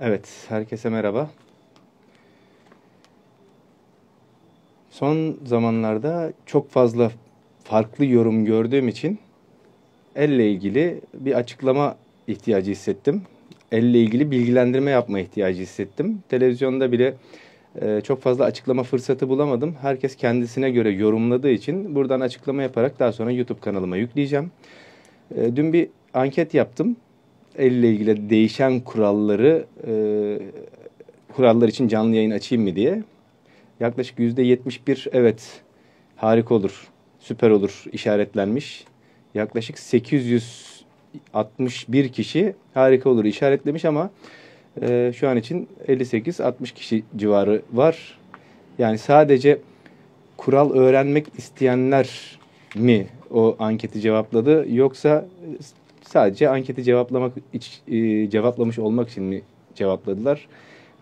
Evet, herkese merhaba. Son zamanlarda çok fazla farklı yorum gördüğüm için elle ilgili bir açıklama ihtiyacı hissettim. Elle ilgili bilgilendirme yapma ihtiyacı hissettim. Televizyonda bile e, çok fazla açıklama fırsatı bulamadım. Herkes kendisine göre yorumladığı için buradan açıklama yaparak daha sonra YouTube kanalıma yükleyeceğim. E, dün bir anket yaptım elle ilgili değişen kuralları e, kurallar için canlı yayın açayım mı diye. Yaklaşık yüzde 71 evet harika olur, süper olur işaretlenmiş. Yaklaşık 861 kişi harika olur işaretlemiş ama e, şu an için 58-60 kişi civarı var. Yani sadece kural öğrenmek isteyenler mi o anketi cevapladı yoksa Sadece anketi cevaplamak iç, e, cevaplamış olmak için mi cevapladılar?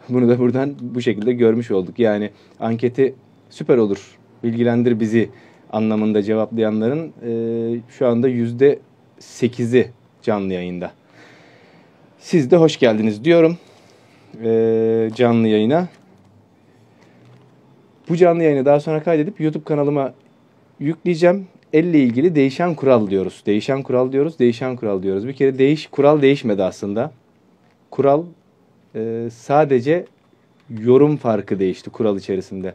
Bunu da buradan bu şekilde görmüş olduk. Yani anketi süper olur, bilgilendir bizi anlamında cevaplayanların e, şu anda yüzde sekizi canlı yayında. Siz de hoş geldiniz diyorum e, canlı yayına. Bu canlı yayını daha sonra kaydedip YouTube kanalıma yükleyeceğim elle ilgili değişen kural diyoruz. Değişen kural diyoruz, değişen kural diyoruz. Bir kere değiş kural değişmedi aslında. Kural e, sadece yorum farkı değişti kural içerisinde.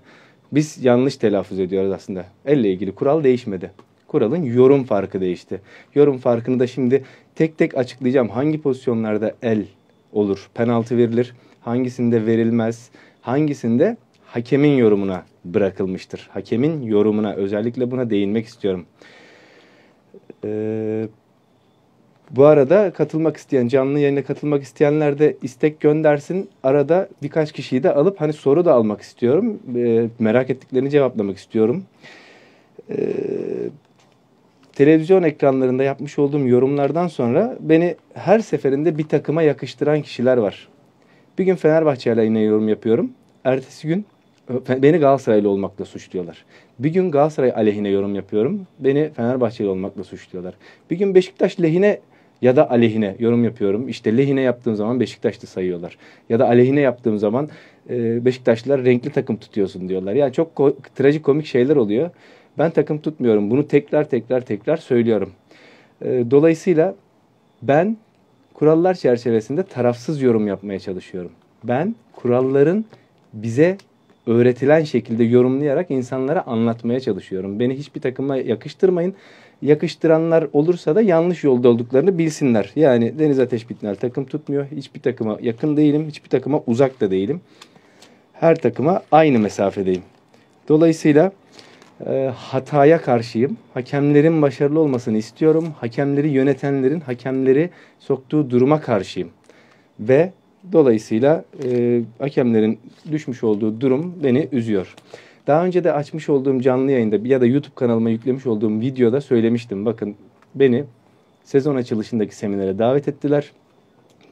Biz yanlış telaffuz ediyoruz aslında. Elle ilgili kural değişmedi. Kuralın yorum farkı değişti. Yorum farkını da şimdi tek tek açıklayacağım. Hangi pozisyonlarda el olur, penaltı verilir, hangisinde verilmez, hangisinde hakemin yorumuna bırakılmıştır. Hakemin yorumuna özellikle buna değinmek istiyorum. Ee, bu arada katılmak isteyen, canlı yayına katılmak isteyenler de istek göndersin. Arada birkaç kişiyi de alıp hani soru da almak istiyorum. Ee, merak ettiklerini cevaplamak istiyorum. Ee, televizyon ekranlarında yapmış olduğum yorumlardan sonra beni her seferinde bir takıma yakıştıran kişiler var. Bir gün Fenerbahçe ile yine yorum yapıyorum. Ertesi gün beni Galatasaraylı olmakla suçluyorlar. Bir gün Galatasaray aleyhine yorum yapıyorum. Beni Fenerbahçeli olmakla suçluyorlar. Bir gün Beşiktaş lehine ya da aleyhine yorum yapıyorum. İşte lehine yaptığım zaman Beşiktaşlı sayıyorlar. Ya da aleyhine yaptığım zaman e, Beşiktaşlılar renkli takım tutuyorsun diyorlar. Yani çok ko- trajikomik şeyler oluyor. Ben takım tutmuyorum. Bunu tekrar tekrar tekrar söylüyorum. E, dolayısıyla ben kurallar çerçevesinde tarafsız yorum yapmaya çalışıyorum. Ben kuralların bize öğretilen şekilde yorumlayarak insanlara anlatmaya çalışıyorum. Beni hiçbir takıma yakıştırmayın. Yakıştıranlar olursa da yanlış yolda olduklarını bilsinler. Yani Deniz Ateş Bitnel takım tutmuyor. Hiçbir takıma yakın değilim. Hiçbir takıma uzak da değilim. Her takıma aynı mesafedeyim. Dolayısıyla e, hataya karşıyım. Hakemlerin başarılı olmasını istiyorum. Hakemleri yönetenlerin hakemleri soktuğu duruma karşıyım. Ve Dolayısıyla e, hakemlerin düşmüş olduğu durum beni üzüyor. Daha önce de açmış olduğum canlı yayında ya da YouTube kanalıma yüklemiş olduğum videoda söylemiştim. Bakın beni sezon açılışındaki seminere davet ettiler.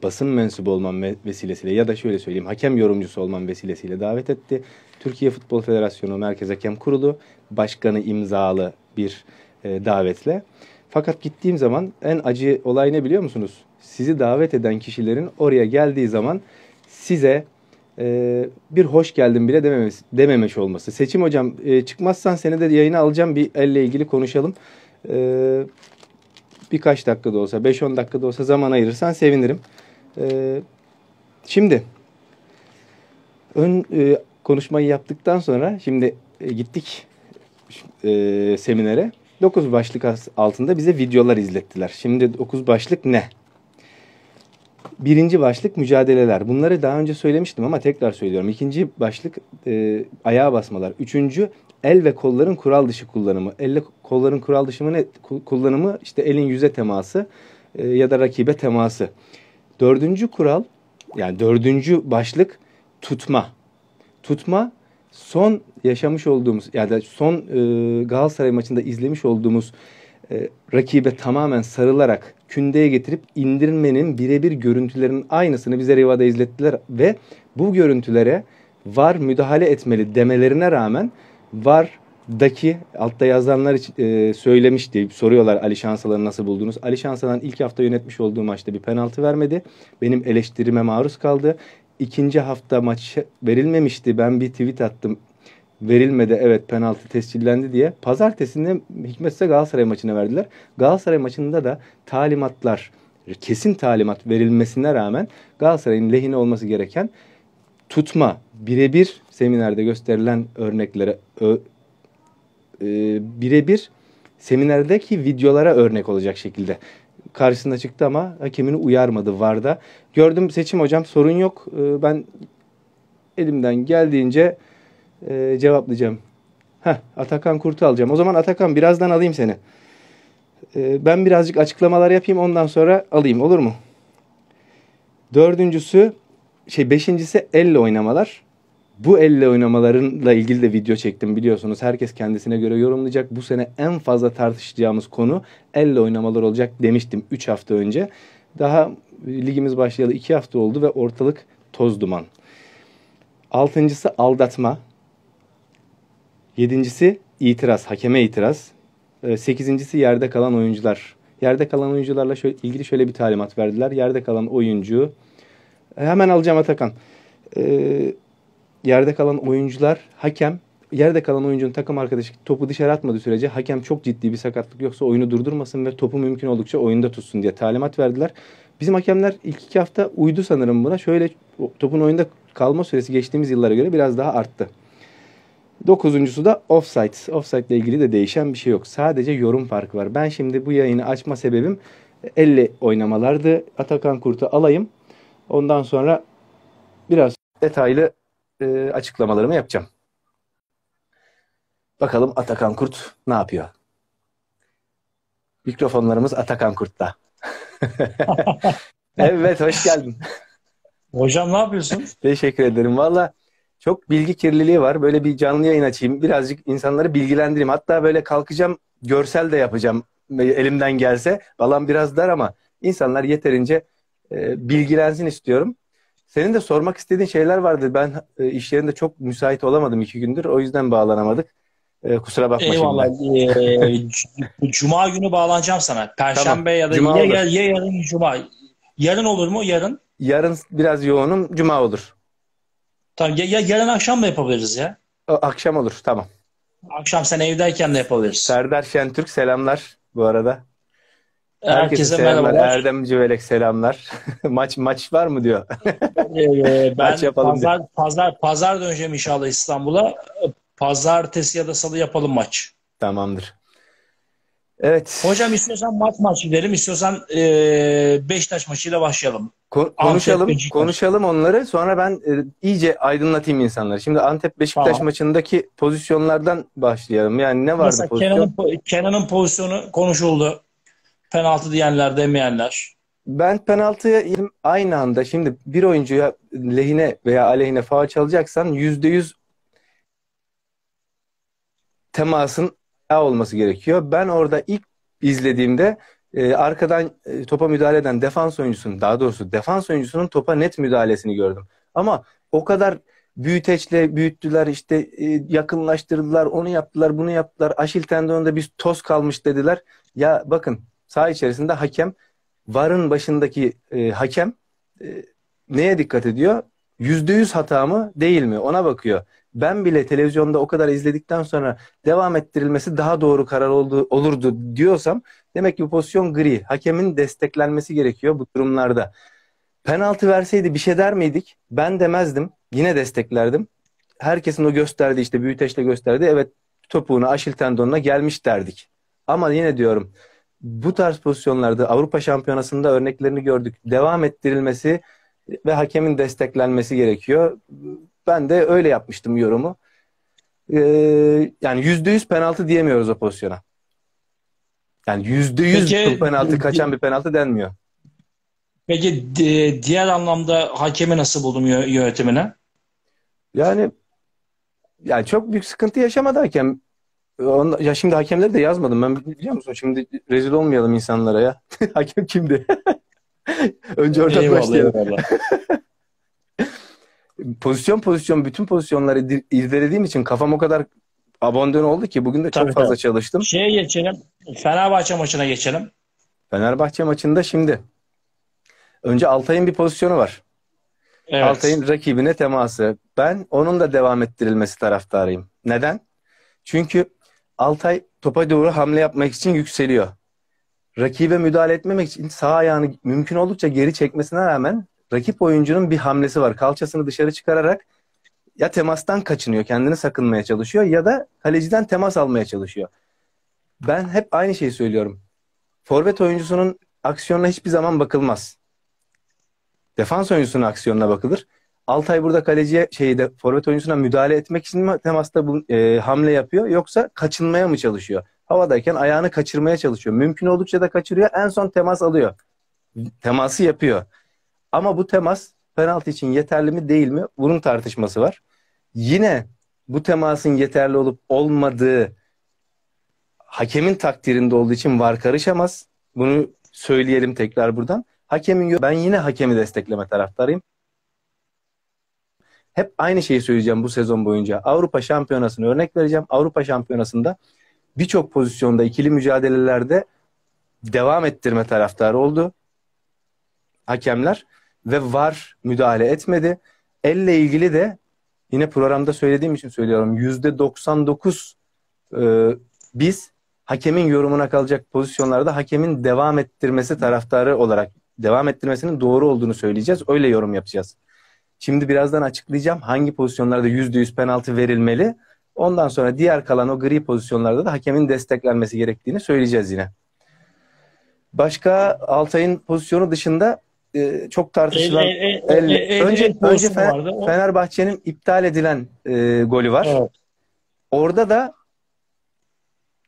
Basın mensubu olmam vesilesiyle ya da şöyle söyleyeyim hakem yorumcusu olmam vesilesiyle davet etti. Türkiye Futbol Federasyonu Merkez Hakem Kurulu başkanı imzalı bir e, davetle. Fakat gittiğim zaman en acı olay ne biliyor musunuz? Sizi davet eden kişilerin oraya geldiği zaman size e, bir hoş geldin bile dememiş, dememiş olması. Seçim hocam e, çıkmazsan seni de yayına alacağım bir elle ilgili konuşalım. E, birkaç dakika da olsa 5-10 dakika da olsa zaman ayırırsan sevinirim. E, şimdi ön e, konuşmayı yaptıktan sonra şimdi e, gittik e, seminere. 9 başlık altında bize videolar izlettiler. Şimdi 9 başlık ne? Birinci başlık mücadeleler. Bunları daha önce söylemiştim ama tekrar söylüyorum. İkinci başlık e, ayağa basmalar. Üçüncü el ve kolların kural dışı kullanımı. Elle kolların kural dışı ne? kullanımı işte elin yüze teması e, ya da rakibe teması. Dördüncü kural yani dördüncü başlık tutma. Tutma son yaşamış olduğumuz ya da son e, Galatasaray maçında izlemiş olduğumuz e, rakibe tamamen sarılarak kündeye getirip indirmenin birebir görüntülerinin aynısını bize Riva'da izlettiler ve bu görüntülere var müdahale etmeli demelerine rağmen var daki altta yazanlar e, söylemişti. Soruyorlar Ali Şansalan'ı nasıl buldunuz? Ali Şansalan ilk hafta yönetmiş olduğu maçta bir penaltı vermedi. Benim eleştirime maruz kaldı. İkinci hafta maç verilmemişti. Ben bir tweet attım. Verilmedi evet penaltı tescillendi diye. Pazartesinde hikmetse Galatasaray maçına verdiler. Galatasaray maçında da talimatlar kesin talimat verilmesine rağmen Galatasaray'ın lehine olması gereken tutma birebir seminerde gösterilen örneklere ö, e, birebir seminerdeki videolara örnek olacak şekilde karşısına çıktı ama hakemini uyarmadı VAR'da. Gördüm seçim hocam sorun yok. E, ben elimden geldiğince e, cevaplayacağım. Heh, Atakan Kurt'u alacağım. O zaman Atakan birazdan alayım seni. E, ben birazcık açıklamalar yapayım ondan sonra alayım olur mu? Dördüncüsü şey beşincisi elle oynamalar. Bu elle oynamalarınla ilgili de video çektim biliyorsunuz. Herkes kendisine göre yorumlayacak. Bu sene en fazla tartışacağımız konu elle oynamalar olacak demiştim 3 hafta önce. Daha ligimiz başlayalı 2 hafta oldu ve ortalık toz duman. Altıncısı aldatma. Yedincisi itiraz, hakeme itiraz. Ee, sekizincisi yerde kalan oyuncular. Yerde kalan oyuncularla şöyle, ilgili şöyle bir talimat verdiler. Yerde kalan oyuncu hemen alacağım Atakan. Ee, yerde kalan oyuncular, hakem, yerde kalan oyuncunun takım arkadaşı topu dışarı atmadığı sürece hakem çok ciddi bir sakatlık yoksa oyunu durdurmasın ve topu mümkün oldukça oyunda tutsun diye talimat verdiler. Bizim hakemler ilk iki hafta uydu sanırım buna. Şöyle topun oyunda kalma süresi geçtiğimiz yıllara göre biraz daha arttı. Dokuzuncusu da offside. Offside ile ilgili de değişen bir şey yok. Sadece yorum farkı var. Ben şimdi bu yayını açma sebebim elle oynamalardı. Atakan Kurt'u alayım. Ondan sonra biraz detaylı e, açıklamalarımı yapacağım. Bakalım Atakan Kurt ne yapıyor? Mikrofonlarımız Atakan Kurt'ta. evet hoş geldin. Hocam ne yapıyorsun? Teşekkür ederim. Valla çok bilgi kirliliği var. Böyle bir canlı yayın açayım. Birazcık insanları bilgilendireyim. Hatta böyle kalkacağım görsel de yapacağım elimden gelse. Alan biraz dar ama insanlar yeterince e, bilgilensin istiyorum. Senin de sormak istediğin şeyler vardı. Ben e, iş yerinde çok müsait olamadım iki gündür. O yüzden bağlanamadık. E, kusura bakma Eyvallah. Ee, Cuma günü bağlanacağım sana. Perşembe tamam. ya da Cuma ya, ya, ya yarın Cuma. Yarın olur mu? Yarın? Yarın biraz yoğunum. Cuma olur. Tamam. Ya, ya yarın akşam da yapabiliriz ya. O, akşam olur. Tamam. Akşam sen evdeyken de yapabiliriz. Serdar Şentürk selamlar bu arada. Herkese, Herkese selamlar. merhabalar. Erdem Civelek selamlar. maç maç var mı diyor. ee, ben maç yapalım pazar, diye. pazar pazar döneceğim inşallah İstanbul'a. Pazartesi ya da salı yapalım maç. Tamamdır. Evet. Hocam istiyorsan maç maç gidelim. İstiyorsan e, Beşiktaş maçıyla başlayalım. Ko- konuşalım, Antep, konuşalım onları. Sonra ben e, iyice aydınlatayım insanları. Şimdi Antep Beşiktaş tamam. maçındaki pozisyonlardan başlayalım. Yani ne vardı Mesela pozisyon? Kenan'ın, Kenan'ın pozisyonu konuşuldu. Penaltı diyenler, demeyenler. Ben penaltıya aynı anda şimdi bir oyuncuya lehine veya aleyhine faal çalacaksan yüzde yüz temasın olması gerekiyor. Ben orada ilk izlediğimde e, arkadan e, topa müdahale eden defans oyuncusunun daha doğrusu defans oyuncusunun topa net müdahalesini gördüm. Ama o kadar büyüteçle büyüttüler işte e, yakınlaştırdılar onu yaptılar bunu yaptılar. Aşil tendonunda bir toz kalmış dediler. Ya bakın saha içerisinde hakem varın başındaki e, hakem e, neye dikkat ediyor? Yüzde yüz hata mı değil mi ona bakıyor. Ben bile televizyonda o kadar izledikten sonra devam ettirilmesi daha doğru karar oldu, olurdu diyorsam demek ki bu pozisyon gri. Hakemin desteklenmesi gerekiyor bu durumlarda. Penaltı verseydi bir şey der miydik? Ben demezdim. Yine desteklerdim. Herkesin o gösterdiği işte büyüteçle gösterdi. Evet topuğuna, aşil tendonuna gelmiş derdik. Ama yine diyorum bu tarz pozisyonlarda Avrupa Şampiyonası'nda örneklerini gördük. Devam ettirilmesi ve hakemin desteklenmesi gerekiyor. Ben de öyle yapmıştım yorumu. Ee, yani yüzde yüz penaltı diyemiyoruz o pozisyona. Yani yüzde yüz penaltı kaçan bir penaltı denmiyor. Peki diğer anlamda hakemi nasıl buldum yönetimine? Yani yani çok büyük sıkıntı yaşamadı hakem. Ya şimdi hakemleri de yazmadım ben biliyor musun? Şimdi rezil olmayalım insanlara ya. Hakem kimdi? Önce oradan eyvallah, başlayalım. Eyvallah. pozisyon pozisyon bütün pozisyonları irdelediğim için kafam o kadar abondön oldu ki bugün de çok Tabii, fazla tabii. çalıştım. Şeye geçelim. Fenerbahçe maçına geçelim. Fenerbahçe maçında şimdi önce Altay'ın bir pozisyonu var. Evet. Altay'ın rakibine teması. Ben onun da devam ettirilmesi taraftarıyım. Neden? Çünkü Altay topa doğru hamle yapmak için yükseliyor. Rakibe müdahale etmemek için sağ ayağını mümkün oldukça geri çekmesine rağmen rakip oyuncunun bir hamlesi var. Kalçasını dışarı çıkararak ya temastan kaçınıyor, kendini sakınmaya çalışıyor ya da kaleciden temas almaya çalışıyor. Ben hep aynı şeyi söylüyorum. Forvet oyuncusunun aksiyonuna hiçbir zaman bakılmaz. Defans oyuncusunun aksiyonuna bakılır. Altay burada kaleciye şeyde forvet oyuncusuna müdahale etmek için mi temasta bu, e, hamle yapıyor yoksa kaçınmaya mı çalışıyor? Havadayken ayağını kaçırmaya çalışıyor. Mümkün oldukça da kaçırıyor. En son temas alıyor. Teması yapıyor. Ama bu temas penaltı için yeterli mi değil mi? Bunun tartışması var. Yine bu temasın yeterli olup olmadığı hakemin takdirinde olduğu için var karışamaz. Bunu söyleyelim tekrar buradan. Hakemin ben yine hakemi destekleme taraftarıyım. Hep aynı şeyi söyleyeceğim bu sezon boyunca. Avrupa Şampiyonası'nı örnek vereceğim. Avrupa Şampiyonası'nda birçok pozisyonda ikili mücadelelerde devam ettirme taraftarı oldu. Hakemler ve var müdahale etmedi. Elle ilgili de yine programda söylediğim için söylüyorum. %99 e, biz hakemin yorumuna kalacak pozisyonlarda hakemin devam ettirmesi taraftarı olarak devam ettirmesinin doğru olduğunu söyleyeceğiz. Öyle yorum yapacağız. Şimdi birazdan açıklayacağım hangi pozisyonlarda %100 penaltı verilmeli. Ondan sonra diğer kalan o gri pozisyonlarda da hakemin desteklenmesi gerektiğini söyleyeceğiz yine. Başka Altay'ın pozisyonu dışında e, çok tartışılan El- el- el- elle- el- el- önce el önce Fener- Fenerbahçe'nin iptal edilen e, golü var. Evet. Orada da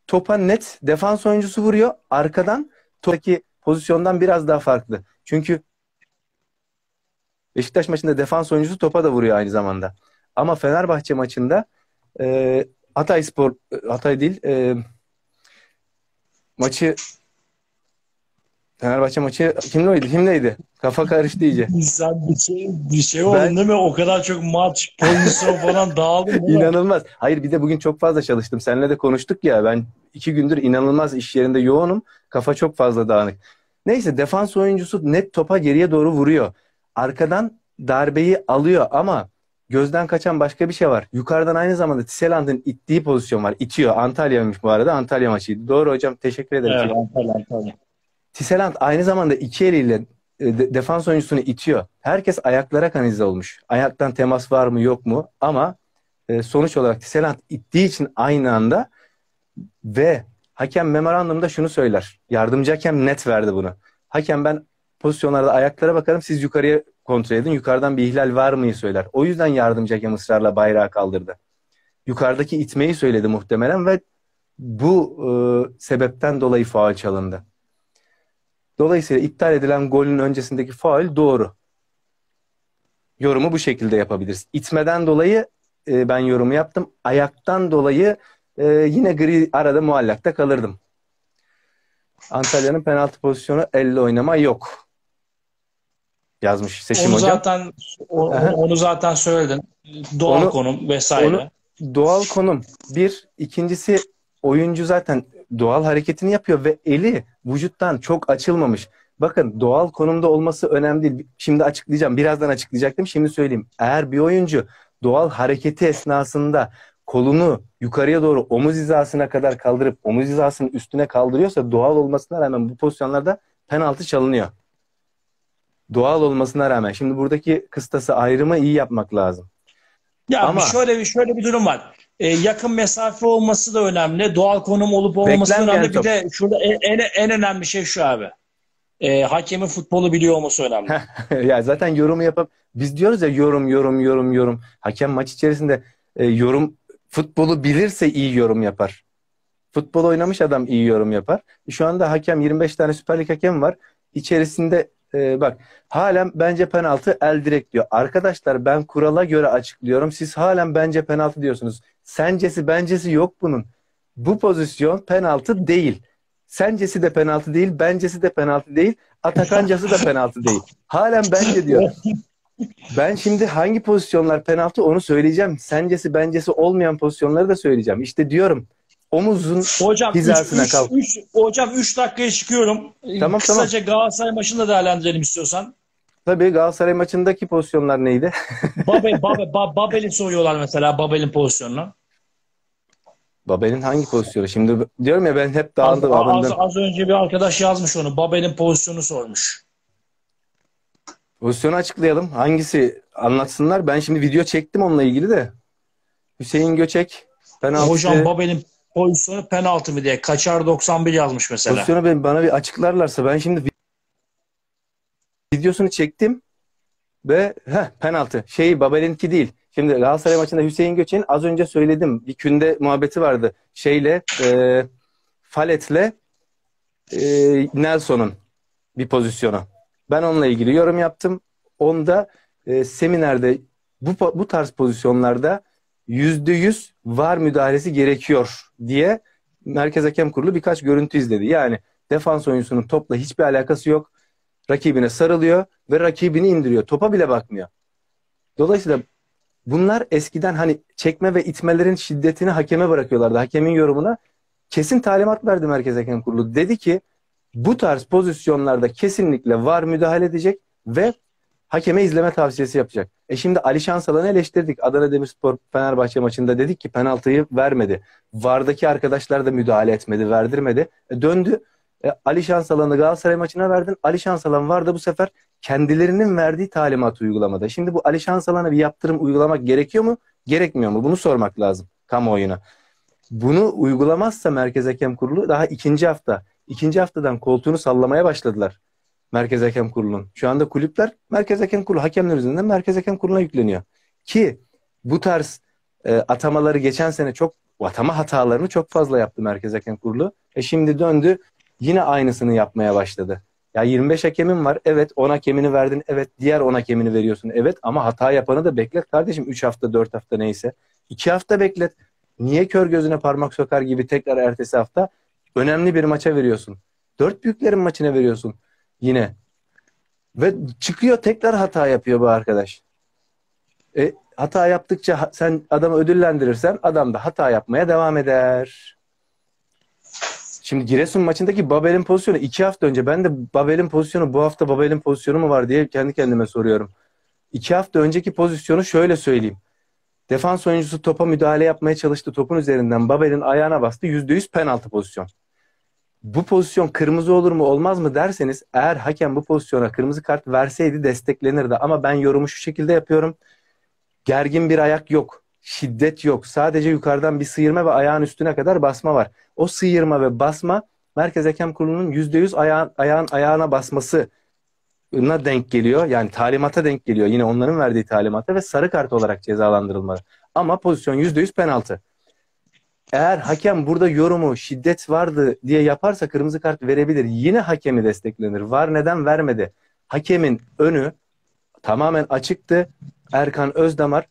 topa net defans oyuncusu vuruyor. Arkadan toptaki pozisyondan biraz daha farklı. Çünkü Beşiktaş maçında defans oyuncusu topa da vuruyor aynı zamanda. Ama Fenerbahçe maçında e, Hatay Spor Hatay değil e, maçı Fenerbahçe maçı kimdeydi? Kimdeydi? Kafa karıştı iyice. Sen bir şey, bir şey Ben- oldu değil mi? O kadar çok maç, pozisyon falan mi? İnanılmaz. Hayır bir de bugün çok fazla çalıştım. Seninle de konuştuk ya. Ben iki gündür inanılmaz iş yerinde yoğunum. Kafa çok fazla dağınık. Neyse defans oyuncusu net topa geriye doğru vuruyor. Arkadan darbeyi alıyor ama gözden kaçan başka bir şey var. Yukarıdan aynı zamanda Tisserand'ın ittiği pozisyon var. İtiyor. Antalya'ymış bu arada. Antalya maçıydı. Doğru hocam. Teşekkür ederim. Evet, Antalya, Antalya. Tisserand aynı zamanda iki eliyle e, de- defans oyuncusunu itiyor. Herkes ayaklara kanalize olmuş. Ayaktan temas var mı yok mu? Ama e, sonuç olarak Tisserand ittiği için aynı anda ve hakem memorandumda şunu söyler. Yardımcı hakem net verdi bunu. Hakem ben pozisyonlarda ayaklara bakarım siz yukarıya kontrol edin. Yukarıdan bir ihlal var mıyı söyler. O yüzden yardımcı hakem ısrarla bayrağı kaldırdı. Yukarıdaki itmeyi söyledi muhtemelen ve bu e, sebepten dolayı faul çalındı. Dolayısıyla iptal edilen golün öncesindeki faul doğru. Yorumu bu şekilde yapabiliriz. İtmeden dolayı e, ben yorumu yaptım. Ayaktan dolayı e, yine gri arada muallakta kalırdım. Antalya'nın penaltı pozisyonu elle oynama yok. Yazmış Seçim Onu Hocam. zaten o- Aha. onu zaten söyledin. Doğal Onu- konum vesaire. onu- Doğal konum. Bir. ikincisi oyuncu zaten doğal hareketini yapıyor ve eli vücuttan çok açılmamış. Bakın doğal konumda olması önemli değil. Şimdi açıklayacağım. Birazdan açıklayacaktım. Şimdi söyleyeyim. Eğer bir oyuncu doğal hareketi esnasında kolunu yukarıya doğru omuz hizasına kadar kaldırıp omuz hizasının üstüne kaldırıyorsa doğal olmasına rağmen bu pozisyonlarda penaltı çalınıyor. Doğal olmasına rağmen. Şimdi buradaki kıstası ayrımı iyi yapmak lazım. Ya Ama- şöyle bir şöyle bir durum var. Ee, yakın mesafe olması da önemli. Doğal konum olup olmaması da Beklenmeyen önemli. Bir top. de şurada en, en, en önemli şey şu abi. Ee, hakemin futbolu biliyor olması önemli. ya zaten yorumu yapıp biz diyoruz ya yorum yorum yorum yorum. Hakem maç içerisinde e, yorum futbolu bilirse iyi yorum yapar. Futbol oynamış adam iyi yorum yapar. Şu anda hakem 25 tane Süper Lig hakem var. İçerisinde e, bak halen bence penaltı el direkt diyor. Arkadaşlar ben kurala göre açıklıyorum. Siz halen bence penaltı diyorsunuz. Sencesi bencesi yok bunun. Bu pozisyon penaltı değil. Sencesi de penaltı değil, bencesi de penaltı değil, Atakancası da penaltı değil. Halen bence diyor. Ben şimdi hangi pozisyonlar penaltı onu söyleyeceğim. Sencesi bencesi olmayan pozisyonları da söyleyeceğim. İşte diyorum omuzun hocam, hizasına üç, kal. Üç, hocam 3 dakikaya çıkıyorum. Tamam, Kısaca tamam. Galatasaray maçını da değerlendirelim istiyorsan. Tabii Galatasaray maçındaki pozisyonlar neydi? Babel, Babel, Babel'i soruyorlar mesela Babel'in pozisyonunu. Babel'in hangi pozisyonu? Şimdi diyorum ya ben hep dağıldım. Az, az, az önce bir arkadaş yazmış onu. Babel'in pozisyonu sormuş. Pozisyonu açıklayalım. Hangisi anlatsınlar. Ben şimdi video çektim onunla ilgili de. Hüseyin Göçek penaltı. Hocam Babel'in pozisyonu penaltı mı diye. Kaçar 91 yazmış mesela. Pozisyonu ben, bana bir açıklarlarsa ben şimdi videosunu çektim ve heh, penaltı. Şey Babel'inki değil. Şimdi Galatasaray maçında Hüseyin Göçek'in az önce söyledim. Bir künde muhabbeti vardı. Şeyle e, Falet'le e, Nelson'un bir pozisyonu. Ben onunla ilgili yorum yaptım. Onda e, seminerde bu, bu tarz pozisyonlarda yüzde yüz var müdahalesi gerekiyor diye Merkez Hakem Kurulu birkaç görüntü izledi. Yani defans oyuncusunun topla hiçbir alakası yok. Rakibine sarılıyor ve rakibini indiriyor. Topa bile bakmıyor. Dolayısıyla bunlar eskiden hani çekme ve itmelerin şiddetini hakeme bırakıyorlardı. Hakemin yorumuna kesin talimat verdi Merkez Hakem Kurulu. Dedi ki bu tarz pozisyonlarda kesinlikle var müdahale edecek ve hakeme izleme tavsiyesi yapacak. E şimdi Ali Şansalan'ı eleştirdik. Adana Demirspor Fenerbahçe maçında dedik ki penaltıyı vermedi. Vardaki arkadaşlar da müdahale etmedi, verdirmedi. E döndü. E, Ali Şansalan'ı Galatasaray maçına verdin. Ali Şansalan var da bu sefer kendilerinin verdiği talimatı uygulamada. Şimdi bu Ali Şansalan'a bir yaptırım uygulamak gerekiyor mu? Gerekmiyor mu? Bunu sormak lazım kamuoyuna. Bunu uygulamazsa Merkez Hakem Kurulu daha ikinci hafta ikinci haftadan koltuğunu sallamaya başladılar. Merkez Hakem Kurulu'nun. Şu anda kulüpler Merkez Hakem Kurulu hakemler üzerinden Merkez Hakem Kurulu'na yükleniyor. Ki bu tarz e, atamaları geçen sene çok atama hatalarını çok fazla yaptı Merkez Hakem Kurulu. E şimdi döndü yine aynısını yapmaya başladı. Ya 25 hakemin var. Evet 10 hakemini verdin. Evet diğer 10 hakemini veriyorsun. Evet ama hata yapanı da beklet kardeşim. 3 hafta 4 hafta neyse. 2 hafta beklet. Niye kör gözüne parmak sokar gibi tekrar ertesi hafta önemli bir maça veriyorsun. Dört büyüklerin maçına veriyorsun yine. Ve çıkıyor tekrar hata yapıyor bu arkadaş. E, hata yaptıkça sen adamı ödüllendirirsen adam da hata yapmaya devam eder. Şimdi Giresun maçındaki Babel'in pozisyonu iki hafta önce ben de Babel'in pozisyonu bu hafta Babel'in pozisyonu mu var diye kendi kendime soruyorum. İki hafta önceki pozisyonu şöyle söyleyeyim. Defans oyuncusu topa müdahale yapmaya çalıştı. Topun üzerinden Babel'in ayağına bastı. %100 penaltı pozisyon bu pozisyon kırmızı olur mu olmaz mı derseniz eğer hakem bu pozisyona kırmızı kart verseydi desteklenirdi. Ama ben yorumu şu şekilde yapıyorum. Gergin bir ayak yok. Şiddet yok. Sadece yukarıdan bir sıyırma ve ayağın üstüne kadar basma var. O sıyırma ve basma Merkez Hakem Kurulu'nun %100 ayağın, ayağın ayağına basması denk geliyor. Yani talimata denk geliyor. Yine onların verdiği talimata ve sarı kart olarak cezalandırılmalı. Ama pozisyon %100 penaltı eğer hakem burada yorumu şiddet vardı diye yaparsa kırmızı kart verebilir. Yine hakemi desteklenir. Var neden vermedi? Hakemin önü tamamen açıktı. Erkan Özdamar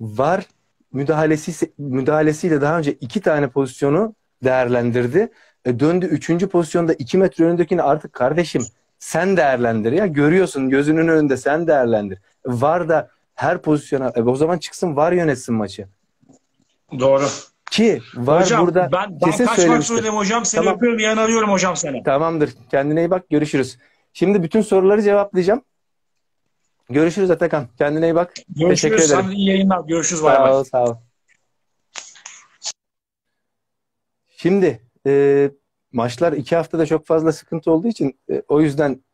var müdahalesi müdahalesiyle daha önce iki tane pozisyonu değerlendirdi. E döndü üçüncü pozisyonda iki metre önündekini artık kardeşim sen değerlendir ya. Görüyorsun gözünün önünde sen değerlendir. Var da her pozisyona e o zaman çıksın var yönetsin maçı. Doğru. Ki var hocam, burada ben, ben kesin kaçmak zorundayım hocam. Seni tamam. öpüyorum. Yarın arıyorum hocam seni. Tamamdır. Kendine iyi bak. Görüşürüz. Şimdi bütün soruları cevaplayacağım. Görüşürüz Atakan. Kendine iyi bak. Görüşürüz. Teşekkür ederim. Sana iyi yayınlar. Görüşürüz. Bay sağ ol, sağ ol. Şimdi e, maçlar iki haftada çok fazla sıkıntı olduğu için e, o yüzden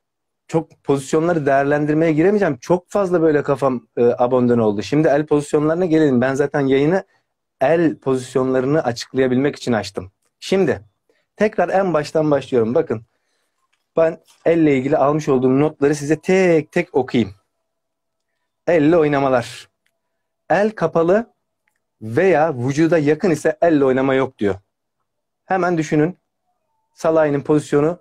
çok pozisyonları değerlendirmeye giremeyeceğim. Çok fazla böyle kafam e, abondan oldu. Şimdi el pozisyonlarına gelelim. Ben zaten yayını el pozisyonlarını açıklayabilmek için açtım. Şimdi tekrar en baştan başlıyorum. Bakın ben elle ilgili almış olduğum notları size tek tek okuyayım. Elle oynamalar. El kapalı veya vücuda yakın ise elle oynama yok diyor. Hemen düşünün. Salah'ın pozisyonu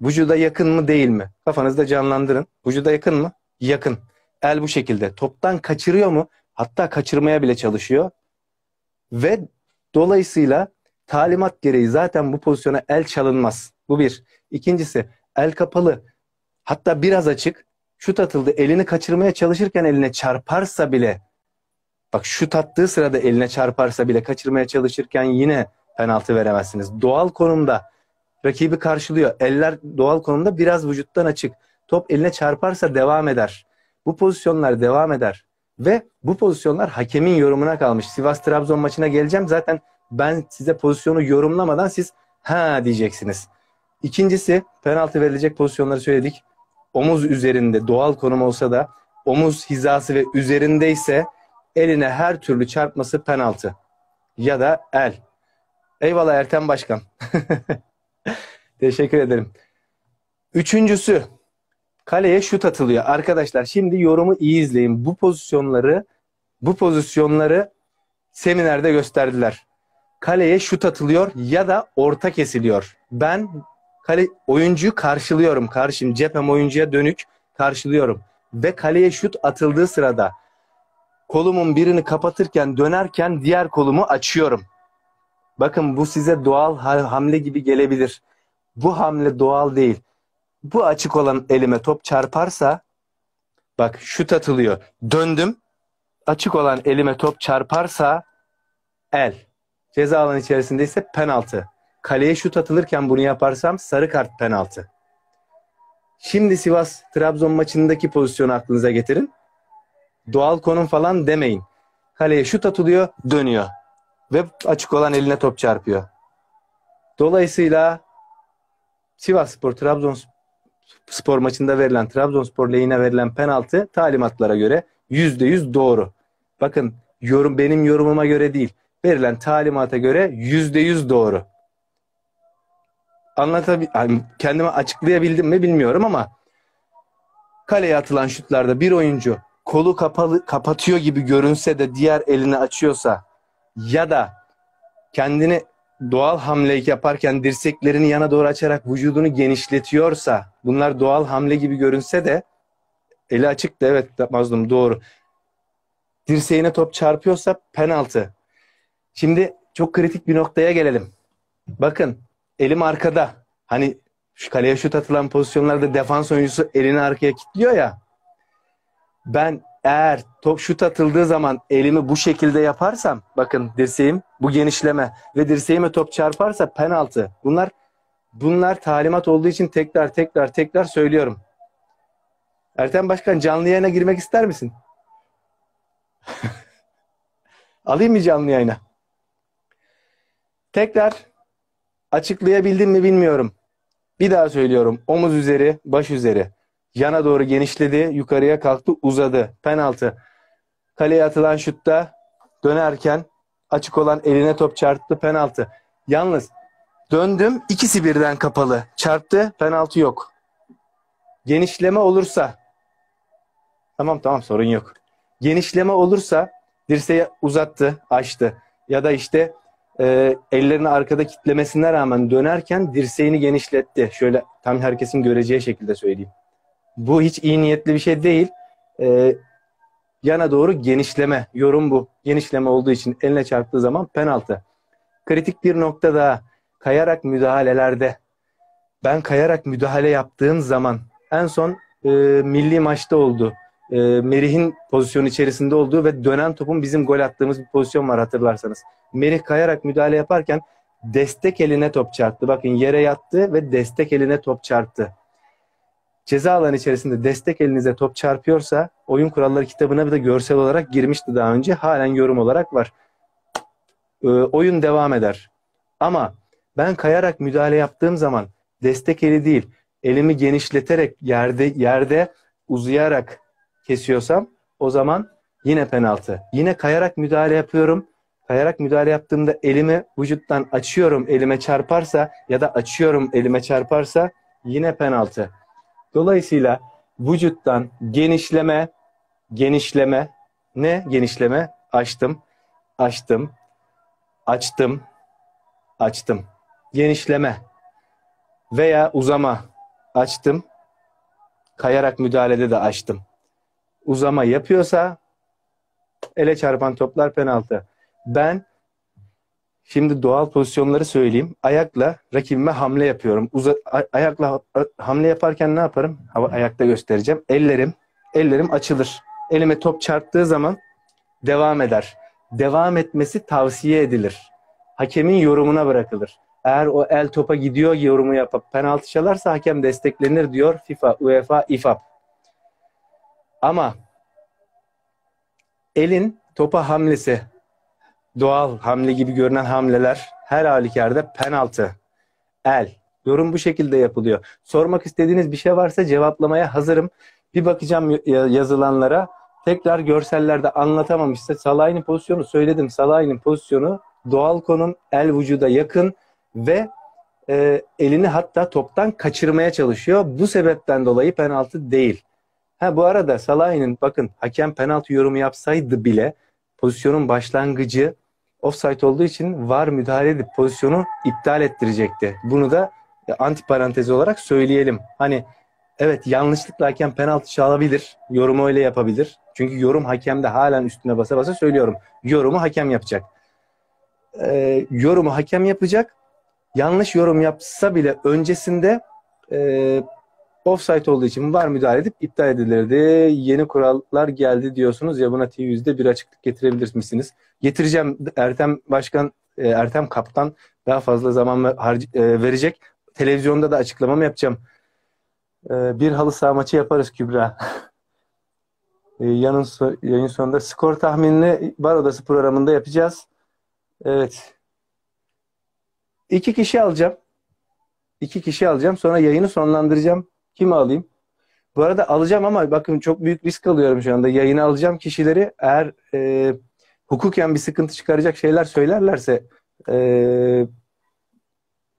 vücuda yakın mı değil mi? Kafanızda canlandırın. Vücuda yakın mı? Yakın. El bu şekilde. Toptan kaçırıyor mu? Hatta kaçırmaya bile çalışıyor. Ve dolayısıyla talimat gereği zaten bu pozisyona el çalınmaz. Bu bir. İkincisi el kapalı hatta biraz açık. şut atıldı. Elini kaçırmaya çalışırken eline çarparsa bile bak şut attığı sırada eline çarparsa bile kaçırmaya çalışırken yine penaltı veremezsiniz. Doğal konumda rakibi karşılıyor. Eller doğal konumda biraz vücuttan açık. Top eline çarparsa devam eder. Bu pozisyonlar devam eder. Ve bu pozisyonlar hakemin yorumuna kalmış. Sivas-Trabzon maçına geleceğim. Zaten ben size pozisyonu yorumlamadan siz ha diyeceksiniz. İkincisi penaltı verilecek pozisyonları söyledik. Omuz üzerinde doğal konum olsa da omuz hizası ve üzerindeyse eline her türlü çarpması penaltı. Ya da el. Eyvallah Ertem Başkan. Teşekkür ederim. Üçüncüsü kaleye şut atılıyor. Arkadaşlar şimdi yorumu iyi izleyin. Bu pozisyonları bu pozisyonları seminerde gösterdiler. Kaleye şut atılıyor ya da orta kesiliyor. Ben kale oyuncuyu karşılıyorum. Karşım cephem oyuncuya dönük karşılıyorum. Ve kaleye şut atıldığı sırada kolumun birini kapatırken dönerken diğer kolumu açıyorum. Bakın bu size doğal hamle gibi gelebilir. Bu hamle doğal değil. Bu açık olan elime top çarparsa bak şut atılıyor. Döndüm. Açık olan elime top çarparsa el. Ceza alanı içerisinde ise penaltı. Kaleye şut atılırken bunu yaparsam sarı kart penaltı. Şimdi Sivas Trabzon maçındaki pozisyonu aklınıza getirin. Doğal konum falan demeyin. Kaleye şut atılıyor, dönüyor. Ve açık olan eline top çarpıyor. Dolayısıyla Sivas Spor Trabzon spor maçında verilen Trabzonspor lehine verilen penaltı talimatlara göre %100 doğru. Bakın yorum benim yorumuma göre değil. Verilen talimata göre %100 doğru. Anlatabil yani kendime açıklayabildim mi bilmiyorum ama kaleye atılan şutlarda bir oyuncu kolu kapalı kapatıyor gibi görünse de diğer elini açıyorsa ya da kendini doğal hamle yaparken dirseklerini yana doğru açarak vücudunu genişletiyorsa bunlar doğal hamle gibi görünse de eli açık da evet mazlum doğru. Dirseğine top çarpıyorsa penaltı. Şimdi çok kritik bir noktaya gelelim. Bakın elim arkada. Hani şu kaleye şut atılan pozisyonlarda defans oyuncusu elini arkaya kilitliyor ya. Ben eğer top şut atıldığı zaman elimi bu şekilde yaparsam bakın dirseğim bu genişleme ve dirseğime top çarparsa penaltı. Bunlar bunlar talimat olduğu için tekrar tekrar tekrar söylüyorum. Ertem Başkan canlı yayına girmek ister misin? Alayım mı canlı yayına? Tekrar açıklayabildim mi bilmiyorum. Bir daha söylüyorum. Omuz üzeri, baş üzeri. Yana doğru genişledi, yukarıya kalktı, uzadı. Penaltı. Kaleye atılan şutta dönerken açık olan eline top çarptı, penaltı. Yalnız döndüm, ikisi birden kapalı. Çarptı, penaltı yok. Genişleme olursa tamam tamam sorun yok. Genişleme olursa dirseği uzattı, açtı. Ya da işte e, ellerini arkada kitlemesine rağmen dönerken dirseğini genişletti. Şöyle tam herkesin göreceği şekilde söyleyeyim. Bu hiç iyi niyetli bir şey değil. Ee, yana doğru genişleme. Yorum bu. Genişleme olduğu için eline çarptığı zaman penaltı. Kritik bir nokta daha. Kayarak müdahalelerde. Ben kayarak müdahale yaptığım zaman en son e, milli maçta oldu. E, Merih'in pozisyon içerisinde olduğu ve dönen topun bizim gol attığımız bir pozisyon var hatırlarsanız. Merih kayarak müdahale yaparken destek eline top çarptı. Bakın yere yattı ve destek eline top çarptı ceza alanı içerisinde destek elinize top çarpıyorsa oyun kuralları kitabına de görsel olarak girmişti daha önce. Halen yorum olarak var. Ee, oyun devam eder. Ama ben kayarak müdahale yaptığım zaman destek eli değil, elimi genişleterek yerde yerde uzayarak kesiyorsam o zaman yine penaltı. Yine kayarak müdahale yapıyorum. Kayarak müdahale yaptığımda elimi vücuttan açıyorum, elime çarparsa ya da açıyorum elime çarparsa yine penaltı. Dolayısıyla vücuttan genişleme, genişleme, ne genişleme? Açtım, açtım, açtım, açtım. Genişleme veya uzama açtım, kayarak müdahalede de açtım. Uzama yapıyorsa ele çarpan toplar penaltı. Ben Şimdi doğal pozisyonları söyleyeyim. Ayakla rakibime hamle yapıyorum. Uza, ayakla hamle yaparken ne yaparım? Hava ayakta göstereceğim. Ellerim, ellerim açılır. Elime top çarptığı zaman devam eder. Devam etmesi tavsiye edilir. Hakemin yorumuna bırakılır. Eğer o el topa gidiyor yorumu yapıp penaltı çalarsa hakem desteklenir diyor FIFA, UEFA, İFAB. Ama elin topa hamlesi doğal hamle gibi görünen hamleler her halükarda penaltı, el. Yorum bu şekilde yapılıyor. Sormak istediğiniz bir şey varsa cevaplamaya hazırım. Bir bakacağım yazılanlara. Tekrar görsellerde anlatamamışsa Salah'ın pozisyonu söyledim. Salah'ın pozisyonu doğal konum el vücuda yakın ve e, elini hatta toptan kaçırmaya çalışıyor. Bu sebepten dolayı penaltı değil. Ha bu arada Salah'ın bakın hakem penaltı yorumu yapsaydı bile pozisyonun başlangıcı offside olduğu için var müdahale edip pozisyonu iptal ettirecekti. Bunu da anti parantez olarak söyleyelim. Hani evet yanlışlıkla hakem penaltı çalabilir. Yorumu öyle yapabilir. Çünkü yorum hakemde halen üstüne basa basa söylüyorum. Yorumu hakem yapacak. Ee, yorumu hakem yapacak. Yanlış yorum yapsa bile öncesinde e, offside olduğu için var müdahale edip iptal edilirdi. Yeni kurallar geldi diyorsunuz ya buna TV100'de bir açıklık getirebilir misiniz? Getireceğim Ertem Başkan, e, Ertem Kaptan daha fazla zaman e, verecek. Televizyonda da açıklamamı yapacağım. E, bir halı saha maçı yaparız Kübra. Yanın yayın sonunda skor tahminini Bar Odası programında yapacağız. Evet. İki kişi alacağım. İki kişi alacağım. Sonra yayını sonlandıracağım. Kimi alayım? Bu arada alacağım ama bakın çok büyük risk alıyorum şu anda. Yayını alacağım kişileri eğer e, hukuken bir sıkıntı çıkaracak şeyler söylerlerse e,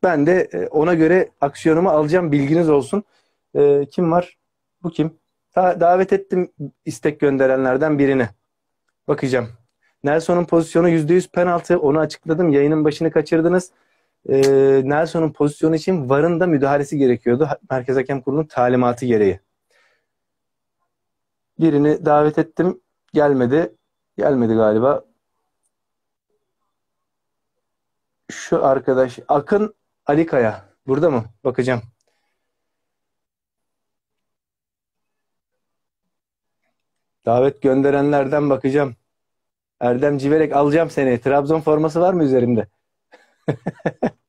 ben de e, ona göre aksiyonumu alacağım. Bilginiz olsun. E, kim var? Bu kim? Da davet ettim istek gönderenlerden birini. Bakacağım. Nelson'un pozisyonu %100 penaltı. Onu açıkladım. Yayının başını kaçırdınız e, Nelson'un pozisyonu için VAR'ın da müdahalesi gerekiyordu. Merkez Hakem Kurulu'nun talimatı gereği. Birini davet ettim. Gelmedi. Gelmedi galiba. Şu arkadaş Akın Alikaya. Burada mı? Bakacağım. Davet gönderenlerden bakacağım. Erdem Civerek alacağım seni. Trabzon forması var mı üzerimde?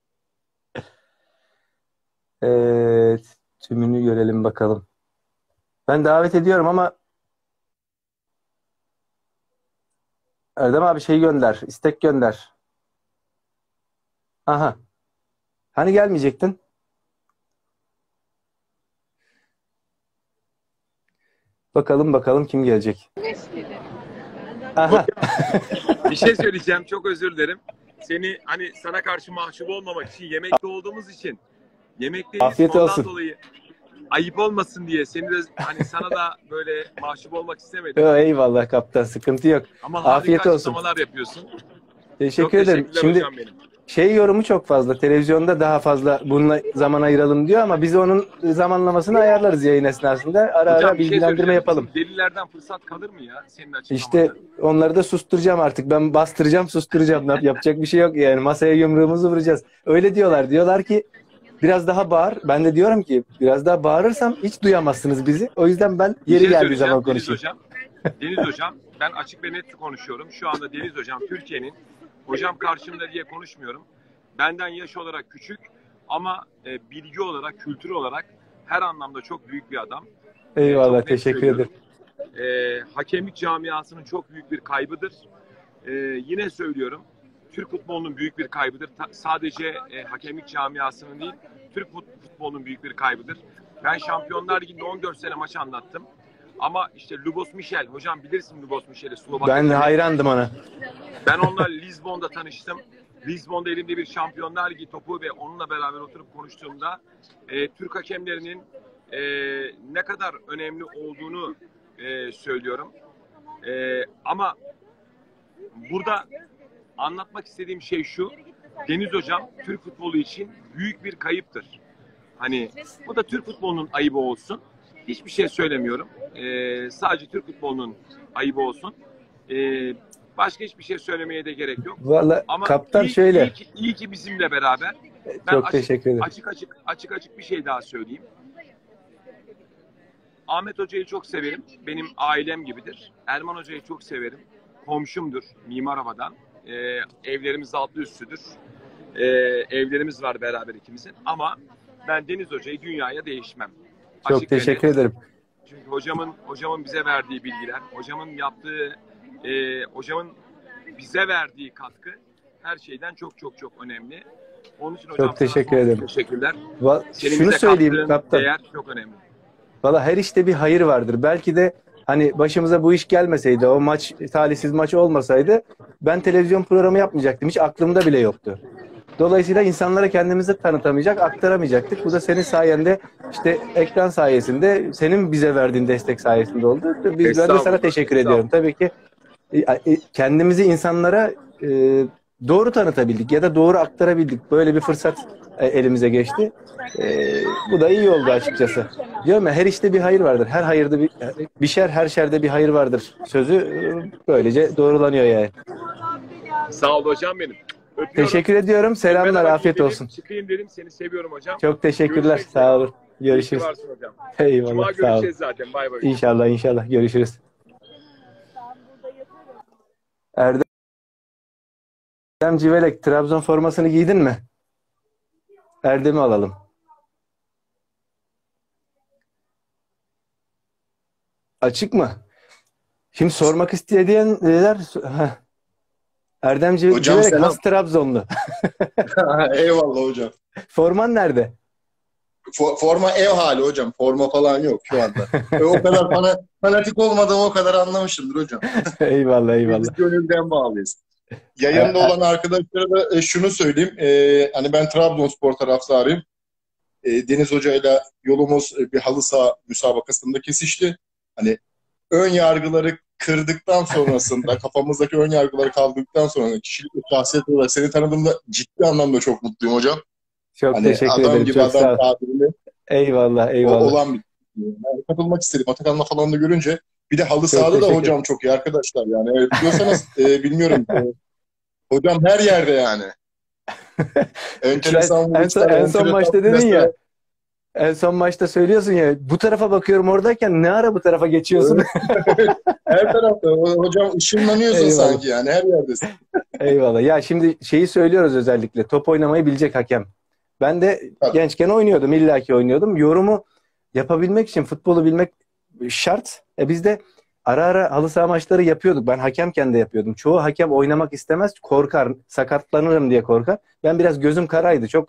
Evet. Tümünü görelim bakalım. Ben davet ediyorum ama Erdem abi şey gönder. istek gönder. Aha. Hani gelmeyecektin? Bakalım bakalım kim gelecek. Aha. bir şey söyleyeceğim. Çok özür dilerim. Seni hani sana karşı mahcup olmamak için yemekte olduğumuz için yemekteyiz Afiyet ondan olsun. dolayı ayıp olmasın diye seni de hani sana da böyle mahcup olmak istemedim. Yo, eyvallah kaptan sıkıntı yok. Ama Afiyet harika olsun. açıklamalar yapıyorsun. Teşekkür Çok ederim. teşekkürler Şimdi hocam benim. Şey yorumu çok fazla. Televizyonda daha fazla bununla zaman ayıralım diyor ama biz onun zamanlamasını ayarlarız yayın esnasında. Ara Hocam ara bir şey bilgilendirme söyleyeceğim. yapalım. Delilerden fırsat kalır mı ya senin? İşte onları da susturacağım artık. Ben bastıracağım, susturacağım. Yapacak bir şey yok yani. Masaya yumruğumuzu vuracağız. Öyle diyorlar. Diyorlar ki biraz daha bağır. Ben de diyorum ki biraz daha bağırırsam hiç duyamazsınız bizi. O yüzden ben yeri şey geldiği zaman Deniz konuşayım. Hocam, Deniz Hocam, ben açık ve net konuşuyorum. Şu anda Deniz Hocam Türkiye'nin, hocam karşımda diye konuşmuyorum. Benden yaş olarak küçük ama e, bilgi olarak, kültür olarak her anlamda çok büyük bir adam. Eyvallah, Çok teşekkür ederim. E, hakemlik camiasının çok büyük bir kaybıdır. E, yine söylüyorum, Türk futbolunun büyük bir kaybıdır. Ta- sadece e, hakemlik camiasının değil, Türk fut- futbolunun büyük bir kaybıdır. Ben Şampiyonlar Ligi'nde 14 sene maç anlattım. Ama işte Lubos Michel, hocam bilirsin Lubos Michel'i. Ben hayrandım ona. Ben onunla Lizbon'da tanıştım. Lizbon'da elimde bir Şampiyonlar Ligi topu ve onunla beraber oturup konuştuğumda e, Türk hakemlerinin e, ne kadar önemli olduğunu e, söylüyorum. E, ama burada anlatmak istediğim şey şu. Deniz Hocam Türk futbolu için büyük bir kayıptır. Hani bu da Türk futbolunun ayıbı olsun. Hiçbir şey söylemiyorum. E, sadece Türk futbolunun ayıbı olsun. E, Başka hiçbir şey söylemeye de gerek yok. Valla kaptan iyi, şöyle. iyi ki, iyi ki bizimle beraber. Ben Çok açık- teşekkür ederim. Açık açık açık açık bir şey daha söyleyeyim. Ahmet Hoca'yı çok severim. Benim ailem gibidir. Erman Hoca'yı çok severim. Komşumdur Mimar Havadan. Ee, evlerimiz altlı üstüdür. Ee, evlerimiz var beraber ikimizin. Ama ben Deniz Hoca'yı dünyaya değişmem. Çok Açık teşekkür ederim. Çünkü hocamın hocamın bize verdiği bilgiler, hocamın yaptığı, e, hocamın bize verdiği katkı her şeyden çok çok çok önemli. Onun için hocam Çok teşekkür ederim. Teşekkürler. Va- Senin Şunu söyleyeyim kaptan. Değer çok önemli. Valla her işte bir hayır vardır. Belki de hani başımıza bu iş gelmeseydi, o maç talihsiz maç olmasaydı ben televizyon programı yapmayacaktım. Hiç aklımda bile yoktu. Dolayısıyla insanlara kendimizi tanıtamayacak, aktaramayacaktık. Bu da senin sayende işte ekran sayesinde, senin bize verdiğin destek sayesinde oldu. Biz ben de sana teşekkür ediyorum. Tabii ki e, e, kendimizi insanlara e, doğru tanıtabildik ya da doğru aktarabildik. Böyle bir fırsat elimize geçti. Bu da iyi oldu açıkçası. Diyorum ya her işte bir hayır vardır. Her hayırda bir, bir şer, her şerde bir hayır vardır. Sözü böylece doğrulanıyor yani. Sağ ol hocam benim. Öpüyorum. Teşekkür ediyorum. Selamlar, afiyet vakit olsun. dedim, Çıkayım dedim. Seni seviyorum hocam. Çok teşekkürler. Görüşmek. Sağ olun. Görüşürüz. Cuma Eyvallah. Sağ olun. görüşeceğiz zaten. Bay bay. İnşallah, inşallah. Görüşürüz. Erdem Civelek, Trabzon formasını giydin mi? Erdem'i alalım. Açık mı? Şimdi sormak isteyenler. Erdem Cive- Hocam Civelek selam. has Trabzonlu. Eyvallah hocam. Forman nerede? Fo- forma ev hali hocam. Forma falan yok şu anda. E, o kadar bana fanatik olmadığımı o kadar anlamışımdır hocam. eyvallah eyvallah. Biz gönülden bağlıyız. Yayında olan arkadaşlara da e, şunu söyleyeyim. E, hani ben Trabzonspor taraftarıyım. E, Deniz Hoca ile yolumuz e, bir halı saha müsabakasında kesişti. Hani ön yargıları kırdıktan sonrasında kafamızdaki ön yargıları kaldırdıktan sonra kişilik ve şahsiyet olarak seni tanıdığımda ciddi anlamda çok mutluyum hocam. Çok Hani teşekkür adam ederim. gibi Çok sağ adam tabiriyle Eyvallah o- eyvallah. olan bir yani katılmak istedim. Atakan'la falan da görünce bir de halı sahada da hocam çok iyi arkadaşlar yani. Evet, biliyorsanız e, bilmiyorum. E, hocam her yerde yani. Enteresan en vuruşlar, en son maçta dedin ya. En son maçta söylüyorsun ya. Bu tarafa bakıyorum oradayken ne ara bu tarafa geçiyorsun? Her tarafta. Hocam ışınlanıyorsun Eyvallah. sanki yani. Her yerdesin. Eyvallah. Ya şimdi şeyi söylüyoruz özellikle. Top oynamayı bilecek hakem. Ben de Tabii. gençken oynuyordum. illaki oynuyordum. Yorumu yapabilmek için futbolu bilmek şart. E biz de ara ara halı saha maçları yapıyorduk. Ben hakemken de yapıyordum. Çoğu hakem oynamak istemez. Korkar. Sakatlanırım diye korkar. Ben biraz gözüm karaydı. Çok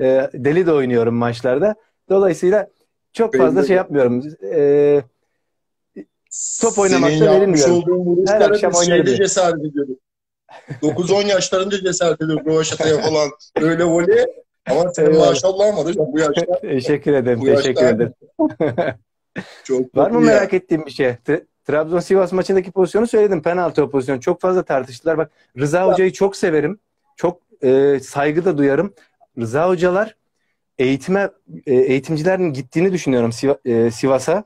e, deli de oynuyorum maçlarda. Dolayısıyla çok fazla Belli. şey yapmıyorum. E, Top oynamakta verilmiyorum. olduğun Her akşam oynarım. cesaret ediyorduk. 9-10 yaşlarında cesaret ediyorduk. Rovaşataya falan. Öyle voley. Ama senin Eyvallah. maşallah hocam bu yaşta. teşekkür ederim. Bu teşekkür yaşta- ederim. Çok Var mı iyi merak ettiğin bir şey? Trabzon Sivas maçındaki pozisyonu söyledim. Penaltı o pozisyon. Çok fazla tartıştılar. Bak Rıza Hoca'yı çok severim. Çok e, saygı da duyarım. Rıza Hocalar eğitime e, eğitimcilerin gittiğini düşünüyorum e, Sivas'a.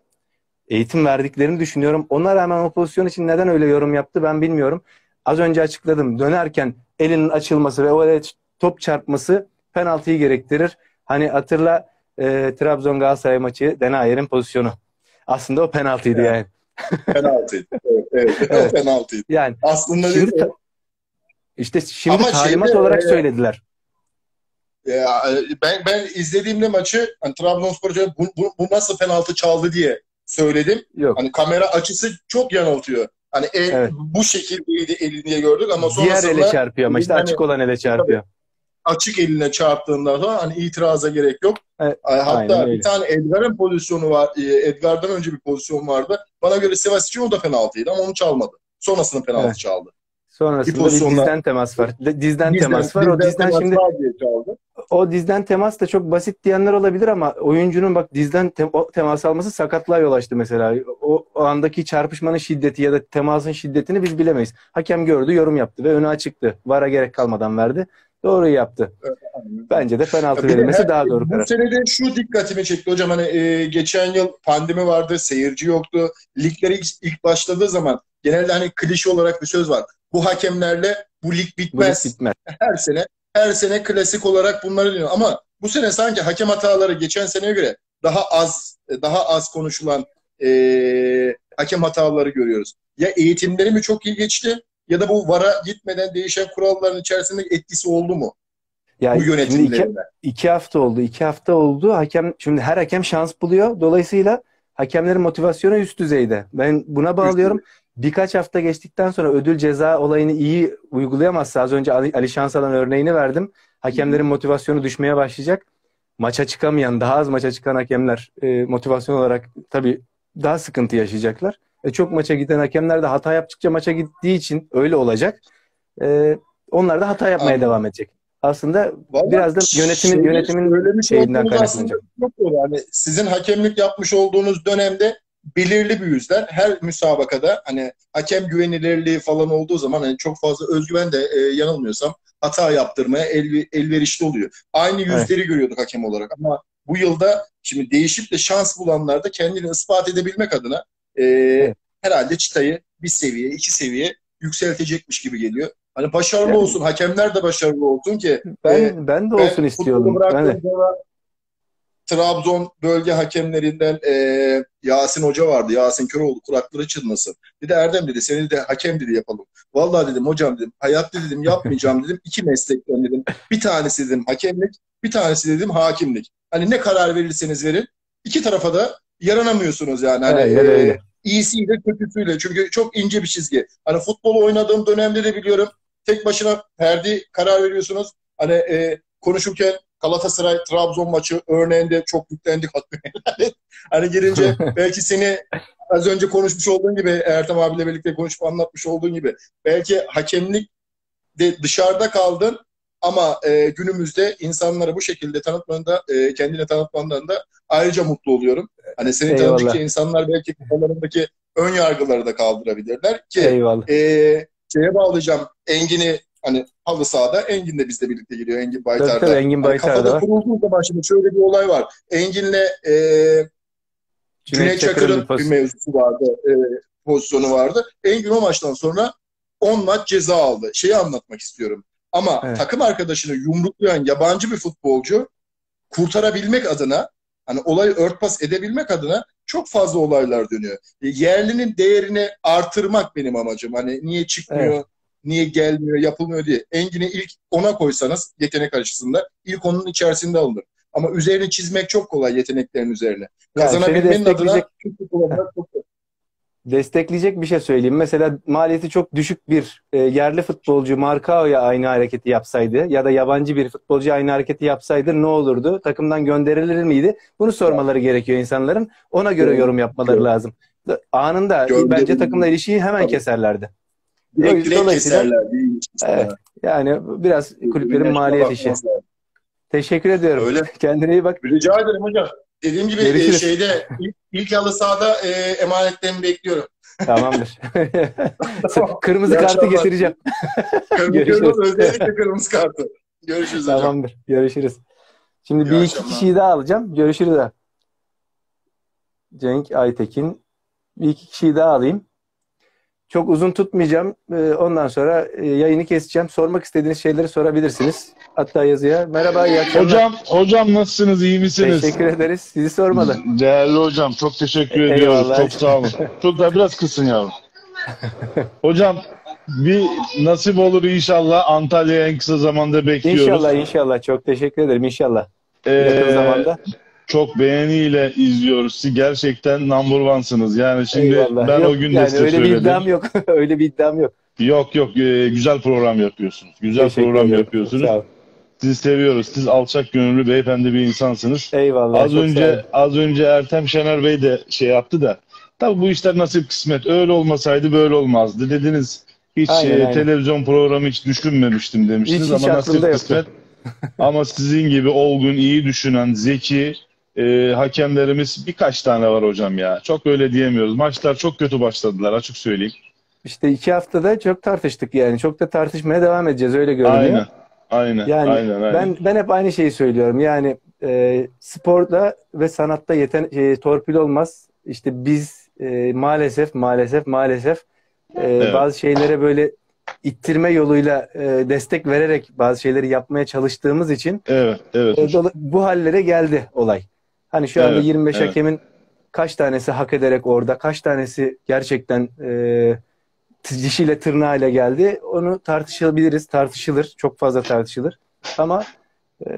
Eğitim verdiklerini düşünüyorum. Ona rağmen o pozisyon için neden öyle yorum yaptı ben bilmiyorum. Az önce açıkladım. Dönerken elinin açılması ve o top çarpması penaltıyı gerektirir. Hani hatırla e, Trabzon Galatasaray maçı Denayer'in pozisyonu. Aslında o penaltıydı Evet. yani. Penaltıydı. Evet, evet. Evet. Penaltıydı. Yani Aslında Şimdi işte şimdi Ama talimat şeyde, olarak e, söylediler. Ya, e, ben ben izlediğimde maçı hani Trabzonspor hocam bu, bu, bu nasıl penaltı çaldı diye söyledim. Yok. Hani kamera açısı çok yanıltıyor. Hani el, Evet. bu şekildeydi eli diye gördük ama Diğer sonrasında ele çarpıyor ama işte Yani- açık olan ele çarpıyor. açık eline çarptığında sonra hani itiraza gerek yok. Evet, Hatta bir tane Edgar'ın pozisyonu var. e, Edgar'dan önce bir pozisyon vardı. Bana göre Sivas için o da penaltıydı ama onu çalmadı. Sonrasında penaltı Evet. çaldı. Sonrasında bir pozisyonda- dizden temas var. De- Dizden, temas var. O dizden temas şimdi diye çaldı. O dizden temas da çok basit diyenler olabilir ama oyuncunun bak dizden te- temas alması sakatlığa yol açtı mesela. O, o andaki çarpışmanın şiddeti ya da temasın şiddetini biz bilemeyiz. Hakem gördü, yorum yaptı ve önü açıktı. VAR'a gerek kalmadan verdi. Doğruyu yaptı. Bence de penaltı verilmesi daha doğru Bu karar. sene de şu dikkatimi çekti hocam hani e, geçen yıl pandemi vardı, seyirci yoktu. Ligleri ilk, ilk başladığı zaman genelde hani klişe olarak bir söz var. bu hakemlerle bu lig bitmez. Bu lig bitmez. Her sene her sene klasik olarak bunları diyor. Ama bu sene sanki hakem hataları geçen seneye göre daha az daha az konuşulan e, hakem hataları görüyoruz. Ya eğitimleri mi çok iyi geçti ya da bu VAR'a gitmeden değişen kuralların içerisinde etkisi oldu mu? Ya bu yönetimlerinde. Iki, iki hafta oldu. iki hafta oldu. Hakem şimdi her hakem şans buluyor. Dolayısıyla hakemlerin motivasyonu üst düzeyde. Ben buna bağlıyorum. Birkaç hafta geçtikten sonra ödül ceza olayını iyi uygulayamazsa az önce Ali, Ali Şansalan örneğini verdim. Hakemlerin motivasyonu düşmeye başlayacak. Maça çıkamayan, daha az maça çıkan hakemler e, motivasyon olarak tabii daha sıkıntı yaşayacaklar. E, çok maça giden hakemler de hata yaptıkça maça gittiği için öyle olacak. E, onlar da hata yapmaya Anladım. devam edecek. Aslında Vallahi biraz da yönetimin şey, yönetimin şeyinden kaynaklanacak. Yani sizin hakemlik yapmış olduğunuz dönemde belirli bir yüzden her müsabakada hani hakem güvenilirliği falan olduğu zaman hani çok fazla özgüven de e, yanılmıyorsam hata yaptırmaya el, elverişli oluyor. Aynı yüzleri evet. görüyorduk hakem olarak ama bu yılda şimdi değişip de şans bulanlar da kendini ispat edebilmek adına e, evet. herhalde çıtayı bir seviye, iki seviye yükseltecekmiş gibi geliyor. Hani başarılı yani, olsun, hakemler de başarılı olsun ki. Ben e, ben de olsun ben istiyorum. Ben de. Trabzon bölge hakemlerinden e, Yasin Hoca vardı. Yasin Köroğlu kulakları çınlasın. Dedi Erdem dedi seni de hakem dedi yapalım. Vallahi dedim hocam dedim hayatta dedim yapmayacağım dedim. İki meslekten dedim. Bir tanesi dedim hakemlik, bir tanesi dedim hakimlik. Hani ne karar verirseniz verin. iki tarafa da yaranamıyorsunuz yani. Hani, evet, öyle. E, iyisiyle kötüsüyle. Çünkü çok ince bir çizgi. Hani futbol oynadığım dönemde de biliyorum. Tek başına perdi karar veriyorsunuz. Hani e, konuşurken Galatasaray Trabzon maçı örneğinde çok yüklendik hani girince belki seni az önce konuşmuş olduğun gibi Ertem abiyle birlikte konuşup anlatmış olduğun gibi belki hakemlik de dışarıda kaldın ama e, günümüzde insanları bu şekilde tanıtmanda, e, kendine tanıtmandan da ayrıca mutlu oluyorum. Hani seni Eyvallah. tanıdıkça insanlar belki kafalarındaki ön yargıları da kaldırabilirler ki Eyvallah. e, şeye bağlayacağım Engin'i hani halı sahada Engin de bizle birlikte geliyor Engin Baytar'da. Tabii, tabii, Engin Baytar'da. Hani kafada kurulduğu zaman şimdi şöyle bir olay var. Engin'le e, Cüneyt Çakır'ın bir mevzusu vardı. E, pozisyonu vardı. Engin o maçtan sonra 10 maç ceza aldı. Şeyi anlatmak istiyorum. Ama evet. takım arkadaşını yumruklayan yabancı bir futbolcu kurtarabilmek adına hani olayı örtbas edebilmek adına çok fazla olaylar dönüyor. Yerlinin değerini artırmak benim amacım. Hani niye çıkmıyor, evet. Niye gelmiyor, yapılmıyor diye. Engin'i ilk ona koysanız yetenek açısından ilk onun içerisinde alınır. Ama üzerine çizmek çok kolay yeteneklerin üzerine. Kazanabilmenin adına çok destekleyecek bir şey söyleyeyim. Mesela maliyeti çok düşük bir e, yerli futbolcu Marcao'ya aynı hareketi yapsaydı ya da yabancı bir futbolcu aynı hareketi yapsaydı ne olurdu? Takımdan gönderilir miydi? Bunu sormaları gerekiyor insanların. Ona göre yorum yapmaları lazım. Anında bence takımla ilişkiyi hemen Tabii. keserlerdi. Direkt, keserler. Evet, yani biraz kulüplerin maliyet işi. Teşekkür ediyorum. Öyle. Kendine iyi bak. Rica ederim hocam. Dediğim gibi e, şeyde ilk, ilk halı sahada e, emanetlerimi bekliyorum. Tamamdır. kırmızı kartı getireceğim. kırmızı, özellikle kırmızı kartı. Görüşürüz hocam. Tamamdır. Görüşürüz. Şimdi İyi bir iki kişiyi daha alacağım. Görüşürüz. Cenk Aytekin. Bir iki kişiyi daha alayım. Çok uzun tutmayacağım. Ee, ondan sonra e, yayını keseceğim. Sormak istediğiniz şeyleri sorabilirsiniz. Hatta yazıya. Merhaba, iyi akşamlar. Hocam, hocam nasılsınız? İyi misiniz? Teşekkür ederiz. Sizi sormalı. Değerli hocam, çok teşekkür e, ediyoruz. Eyvallah. Çok sağ olun. Çok da biraz kısın yavrum. hocam, bir nasip olur inşallah. Antalya'ya en kısa zamanda bekliyoruz. İnşallah, inşallah. Çok teşekkür ederim. İnşallah. Ee, Yakın zamanda çok beğeniyle izliyoruz. Siz gerçekten number one'sınız. Yani şimdi Eyvallah. ben yok, o gün de yani size öyle söyledim. bir iddiam yok. öyle bir iddiam yok. Yok yok e, güzel program yapıyorsunuz. Güzel Teşekkür program ederim. yapıyorsunuz. Sizi seviyoruz. Siz alçak gönüllü beyefendi bir insansınız. Eyvallah. Az önce az önce Ertem Şener Bey de şey yaptı da. Tabii bu işler nasip kısmet. Öyle olmasaydı böyle olmazdı dediniz. Hiç aynen, e, aynen. televizyon programı hiç düşünmemiştim demiştiniz hiç, ama hiç nasip kısmet. ama sizin gibi olgun, iyi düşünen, zeki, e, hakemlerimiz birkaç tane var hocam ya. Çok öyle diyemiyoruz. Maçlar çok kötü başladılar açık söyleyeyim. İşte iki haftada çok tartıştık yani. Çok da tartışmaya devam edeceğiz öyle görünüyor. Aynen. Aynen. Yani aynen, aynen. ben ben hep aynı şeyi söylüyorum. Yani e, sporda ve sanatta yeten e, torpil olmaz. İşte biz e, maalesef maalesef maalesef e, evet. bazı şeylere böyle ittirme yoluyla e, destek vererek bazı şeyleri yapmaya çalıştığımız için evet, evet e, bu hallere geldi olay. Hani şu anda evet, 25 evet. hakemin kaç tanesi hak ederek orada, kaç tanesi gerçekten e, dişiyle tırnağıyla geldi. Onu tartışabiliriz, tartışılır, çok fazla tartışılır. Ama e,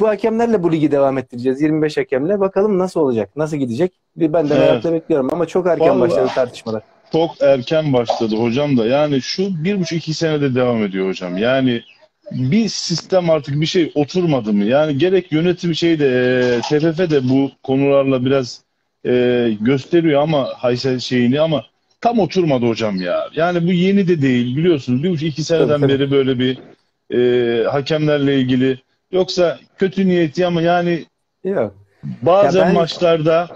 bu hakemlerle bu ligi devam ettireceğiz. 25 hakemle. Bakalım nasıl olacak, nasıl gidecek? Bir ben de evet. merakla bekliyorum ama çok erken Vallahi. başladı tartışmalar çok erken başladı hocam da. Yani şu bir buçuk iki senede devam ediyor hocam. Yani bir sistem artık bir şey oturmadı mı? Yani gerek yönetim şeyde e, TFF de bu konularla biraz e, gösteriyor ama Haysel şeyini ama tam oturmadı hocam ya. Yani bu yeni de değil biliyorsunuz. Bir iki seneden tabii, beri böyle bir e, hakemlerle ilgili yoksa kötü niyeti ama yani Yok. bazen ya ben, maçlarda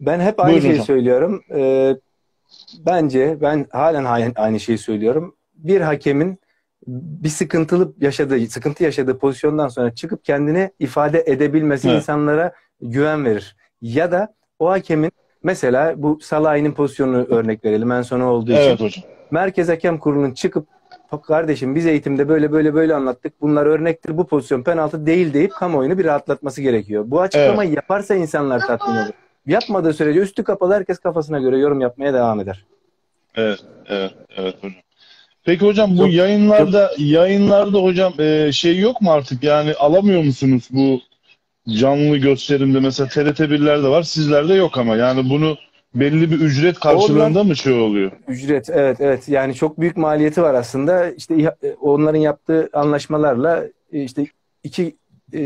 ben hep aynı şeyi hocam. söylüyorum. Ee, bence ben halen aynı şeyi söylüyorum. Bir hakemin bir sıkıntılı yaşadığı, sıkıntı yaşadığı pozisyondan sonra çıkıp kendini ifade edebilmesi evet. insanlara güven verir. Ya da o hakemin mesela bu Salah'ın pozisyonunu örnek verelim en sona olduğu evet, için. Hocam. Merkez Hakem Kurulu'nun çıkıp kardeşim biz eğitimde böyle böyle böyle anlattık. Bunlar örnektir. Bu pozisyon penaltı değil deyip kamuoyunu bir rahatlatması gerekiyor. Bu açıklamayı evet. yaparsa insanlar tatmin olur. Yapmadığı sürece üstü kapalı herkes kafasına göre yorum yapmaya devam eder. Evet, evet, evet hocam. Peki hocam bu yok, yayınlarda yayınlarda hocam e, şey yok mu artık yani alamıyor musunuz bu canlı gösterimde mesela TRT 1'lerde var sizlerde yok ama yani bunu belli bir ücret karşılığında Onlar, mı şey oluyor? Ücret evet evet yani çok büyük maliyeti var aslında işte e, onların yaptığı anlaşmalarla e, işte iki e,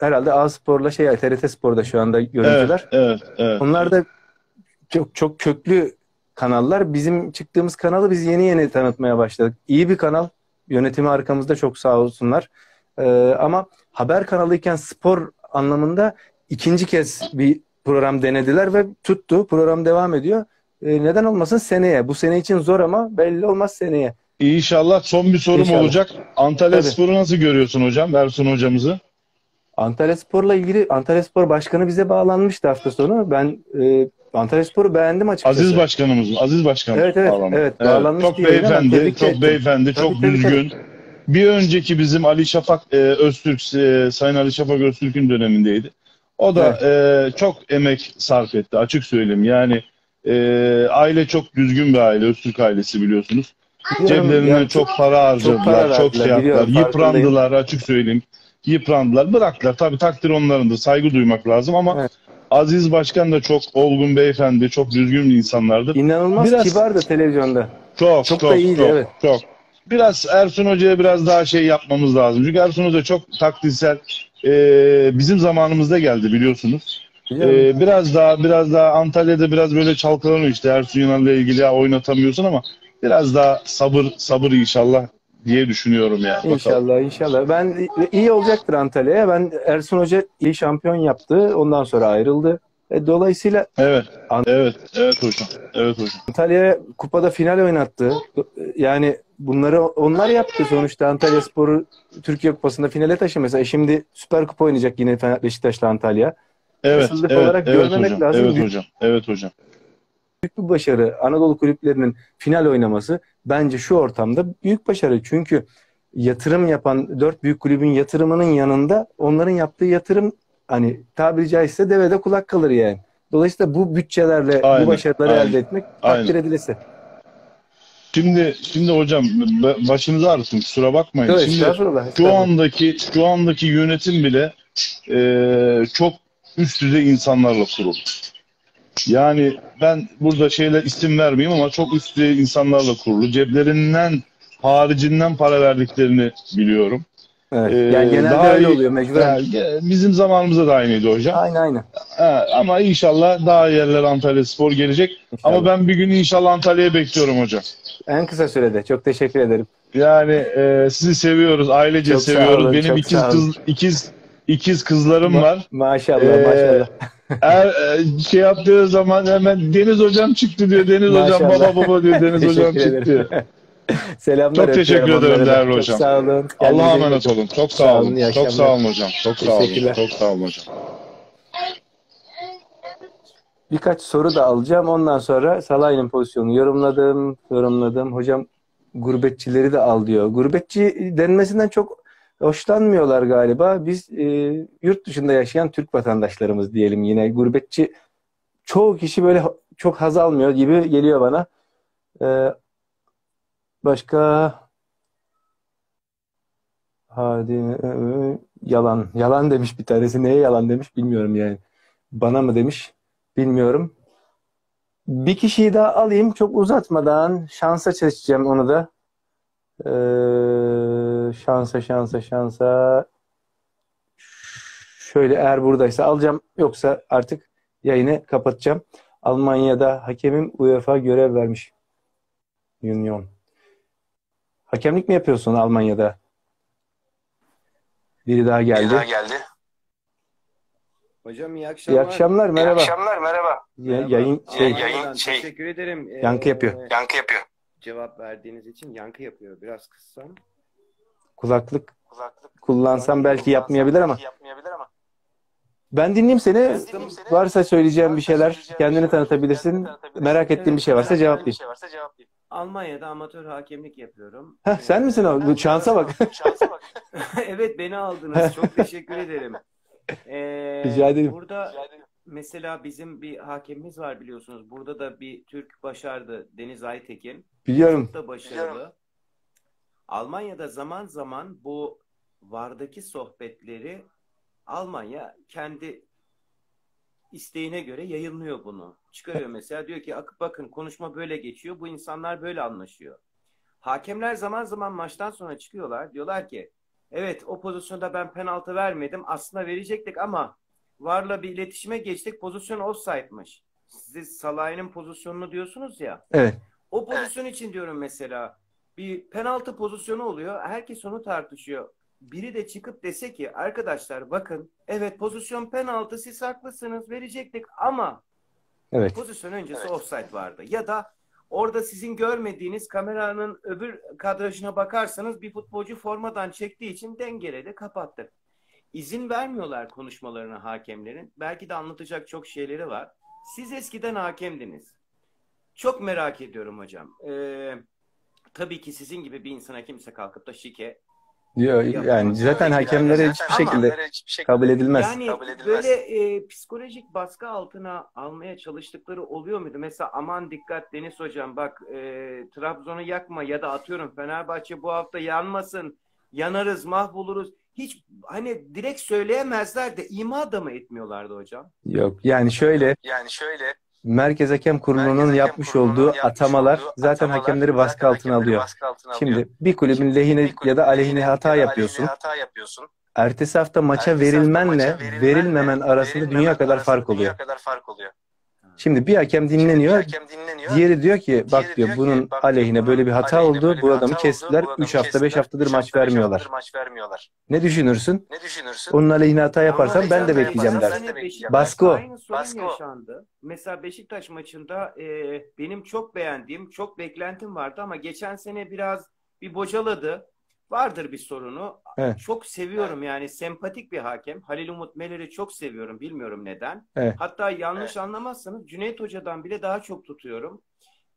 herhalde A Spor'la şey TRT Spor'da şu anda görüntüler. Evet, evet, evet. Onlar da çok çok köklü kanallar. Bizim çıktığımız kanalı biz yeni yeni tanıtmaya başladık. İyi bir kanal. Yönetimi arkamızda çok sağ olsunlar. Ee, ama haber kanalıyken spor anlamında ikinci kez bir program denediler ve tuttu. Program devam ediyor. Ee, neden olmasın seneye. Bu sene için zor ama belli olmaz seneye. İnşallah son bir sorum İnşallah. olacak. Antalya Spor'u nasıl görüyorsun hocam? Ersun hocamızı. Antalya Spor'la ilgili Antalya Spor Başkanı bize bağlanmıştı hafta sonu. Ben e, Antalya Spor'u beğendim açıkçası. Aziz Başkanımız mı? Aziz Başkan. Evet evet. Bağlanmış. evet, bağlanmış çok beyefendi, çok ettim. beyefendi, çok tabii, düzgün. Tabii. Bir önceki bizim Ali Şafak e, Öztürk, e, Sayın Ali Şafak Öztürk'ün dönemindeydi. O da evet. e, çok emek sarf etti açık söyleyeyim. Yani e, aile çok düzgün bir aile, Öztürk ailesi biliyorsunuz. Yani çok, para harcadılar, çok, para çok şey yaptılar, yıprandılar açık söyleyeyim yıprandılar. Bıraktılar. Tabii takdir onların da saygı duymak lazım ama evet. Aziz Başkan da çok olgun beyefendi, çok düzgün insanlardı. İnanılmaz biraz, kibardı televizyonda. Çok, çok, çok da iyiydi, çok, evet. çok. Biraz Ersun Hoca'ya biraz daha şey yapmamız lazım. Çünkü Ersun Hoca çok taktiksel. Ee, bizim zamanımızda geldi biliyorsunuz. Ee, biraz daha biraz daha Antalya'da biraz böyle çalkalanıyor işte Ersun Yanal'la ilgili ya oynatamıyorsun ama biraz daha sabır sabır inşallah diye düşünüyorum yani. İnşallah Bakalım. inşallah. Ben iyi olacaktır Antalya'ya. Ben Ersun Hoca iyi şampiyon yaptı. Ondan sonra ayrıldı. E, dolayısıyla Evet. Ant- evet. Evet hocam. Evet hocam. Antalya'ya kupada final oynattı. Yani bunları onlar yaptı sonuçta Antalya Sporu Türkiye Kupası'nda finale taşı mesela. Şimdi Süper Kupa oynayacak yine Beşiktaş'la Antalya. Evet. evet, olarak evet görmemek hocam. lazım. Evet hocam. Evet hocam büyük bir başarı. Anadolu kulüplerinin final oynaması bence şu ortamda büyük başarı. Çünkü yatırım yapan dört büyük kulübün yatırımının yanında onların yaptığı yatırım hani tabiri caizse devede kulak kalır yani. Dolayısıyla bu bütçelerle aynen, bu başarıları aynen, elde etmek takdir edilesi. Şimdi şimdi hocam başınızı ağrısın kusura bakmayın. Evet, şimdi şu andaki şu andaki yönetim bile e, çok üst düzey insanlarla kuruldu. Yani ben burada şeyler isim vermeyeyim ama çok üst insanlarla kurulu. Ceplerinden haricinden para verdiklerini biliyorum. Evet. Ee, yani genelde daha öyle iyi, oluyor mecburen. Yani, bizim zamanımızda da aynıydı hocam. Aynı aynı. Ha, ama inşallah daha yerler Antalya Spor gelecek. İnşallah. Ama ben bir gün inşallah Antalya'ya bekliyorum hocam. En kısa sürede. Çok teşekkür ederim. Yani e, sizi seviyoruz. Ailece çok seviyoruz. Olun, Benim ikiz kız ikiz ikiz kızlarım Ma- var. Maşallah ee, maşallah. Er, e, şey yaptığı zaman hemen Deniz hocam çıktı diyor. Deniz Maşallah. hocam baba baba diyor. Deniz hocam çıktı. Selamlar. Çok teşekkür ederim değerli hocam. Sağ olun. Allah'a emanet olun. Çok sağ olun. Çok sağ olun hocam. Çok sağ olun. Çok sağ olun hocam. Birkaç soru da alacağım. Ondan sonra Salah'ın pozisyonu yorumladım, yorumladım. Hocam gurbetçileri de al diyor. Gurbetçi denmesinden çok hoşlanmıyorlar galiba. Biz e, yurt dışında yaşayan Türk vatandaşlarımız diyelim yine. Gurbetçi çoğu kişi böyle çok haz almıyor gibi geliyor bana. E, başka hadi e, yalan. Yalan demiş bir tanesi. Neye yalan demiş bilmiyorum yani. Bana mı demiş bilmiyorum. Bir kişiyi daha alayım çok uzatmadan. Şansa seçeceğim onu da. Ee, şansa şansa şansa. Şöyle eğer buradaysa alacağım. Yoksa artık yayını kapatacağım. Almanya'da hakemim UEFA görev vermiş. Union. Hakemlik mi yapıyorsun Almanya'da? Biri daha geldi. Biri daha geldi. Hocam iyi akşamlar. İyi akşamlar merhaba. İyi akşamlar merhaba. Ya, yayın şey, yayın şey. Teşekkür ederim. Yankı yapıyor. Ee, yankı yapıyor. Cevap verdiğiniz için yankı yapıyor. Biraz kıssam. Kulaklık, Kulaklık kullansam belki yapmayabilir ama. yapmayabilir ama. Ben dinleyeyim seni. Ben dinleyeyim seni. Varsa söyleyeceğim bir şeyler, söyleyeceğim kendini tanıtabilirsin. Merak ettiğin evet, bir şey varsa cevaplayayım. Şey varsa cevaplayayım. Almanya'da amatör hakemlik yapıyorum. Heh, sen misin o? Şansa bak. şansa bak. evet beni aldınız. Çok teşekkür ederim. Ee, Rica ederim. Burada mesela bizim bir hakemimiz var biliyorsunuz. Burada da bir Türk başardı. Deniz Aytekin. Biliyorum. Çok da başarılı. Biliyorum. Almanya'da zaman zaman bu vardaki sohbetleri Almanya kendi isteğine göre yayınlıyor bunu. Çıkarıyor mesela diyor ki bakın konuşma böyle geçiyor. Bu insanlar böyle anlaşıyor. Hakemler zaman zaman maçtan sonra çıkıyorlar. Diyorlar ki evet o pozisyonda ben penaltı vermedim. Aslında verecektik ama Varla bir iletişime geçtik. Pozisyon offside'mış. Siz Salah'ın pozisyonunu diyorsunuz ya. Evet. O pozisyon için diyorum mesela. Bir penaltı pozisyonu oluyor. Herkes onu tartışıyor. Biri de çıkıp dese ki arkadaşlar bakın evet pozisyon penaltı siz haklısınız verecektik ama evet. pozisyon öncesi evet. offside vardı. Ya da orada sizin görmediğiniz kameranın öbür kadrajına bakarsanız bir futbolcu formadan çektiği için dengeledi kapattık izin vermiyorlar konuşmalarına hakemlerin. Belki de anlatacak çok şeyleri var. Siz eskiden hakemdiniz. Çok merak ediyorum hocam. Ee, tabii ki sizin gibi bir insana kimse kalkıp da şike Yok yani zaten hakemlere hiçbir şekilde kabul edilmez. Yani kabul edilmez. böyle e, psikolojik baskı altına almaya çalıştıkları oluyor muydu? Mesela aman dikkat Deniz hocam bak e, Trabzon'u yakma ya da atıyorum Fenerbahçe bu hafta yanmasın yanarız mahvoluruz hiç hani direkt söyleyemezler de ima da mı etmiyorlardı hocam? Yok yani şöyle yani şöyle Merkez Hakem Kurulu'nun Merkez yapmış Kurulu'nun olduğu yapmış atamalar olduğu zaten atamalar, hakemleri baskı zaten altına alıyor. Baskı altına Şimdi alıyor. bir kulübün Şimdi, lehine bir kulübün ya da aleyhine hata, ya da yapıyorsun. hata yapıyorsun. Ertesi hafta maça Ertesi verilmenle hafta maça verilmemen arasında dünya kadar fark oluyor. Dünya kadar fark oluyor. Şimdi bir hakem dinleniyor. Bir hakem dinleniyor. Diğeri diyor ki bak diyor, diyor bunun ki, bak, aleyhine böyle bir hata aleyhine oldu. Bu adamı kestiler. 3 hafta 5 haftadır maç vermiyorlar. maç vermiyorlar. Ne düşünürsün? Ne düşünürsün? Onun aleyhine hata yaparsan ben de bekleyeceğim der. Baskı o. Baskı yaşandı. Mesela Beşiktaş maçında e, benim çok beğendiğim, çok beklentim vardı ama geçen sene biraz bir bocaladı vardır bir sorunu. Evet. Çok seviyorum yani sempatik bir hakem. Halil Umut Meler'i çok seviyorum. Bilmiyorum neden. Evet. Hatta yanlış evet. anlamazsanız Cüneyt Hoca'dan bile daha çok tutuyorum.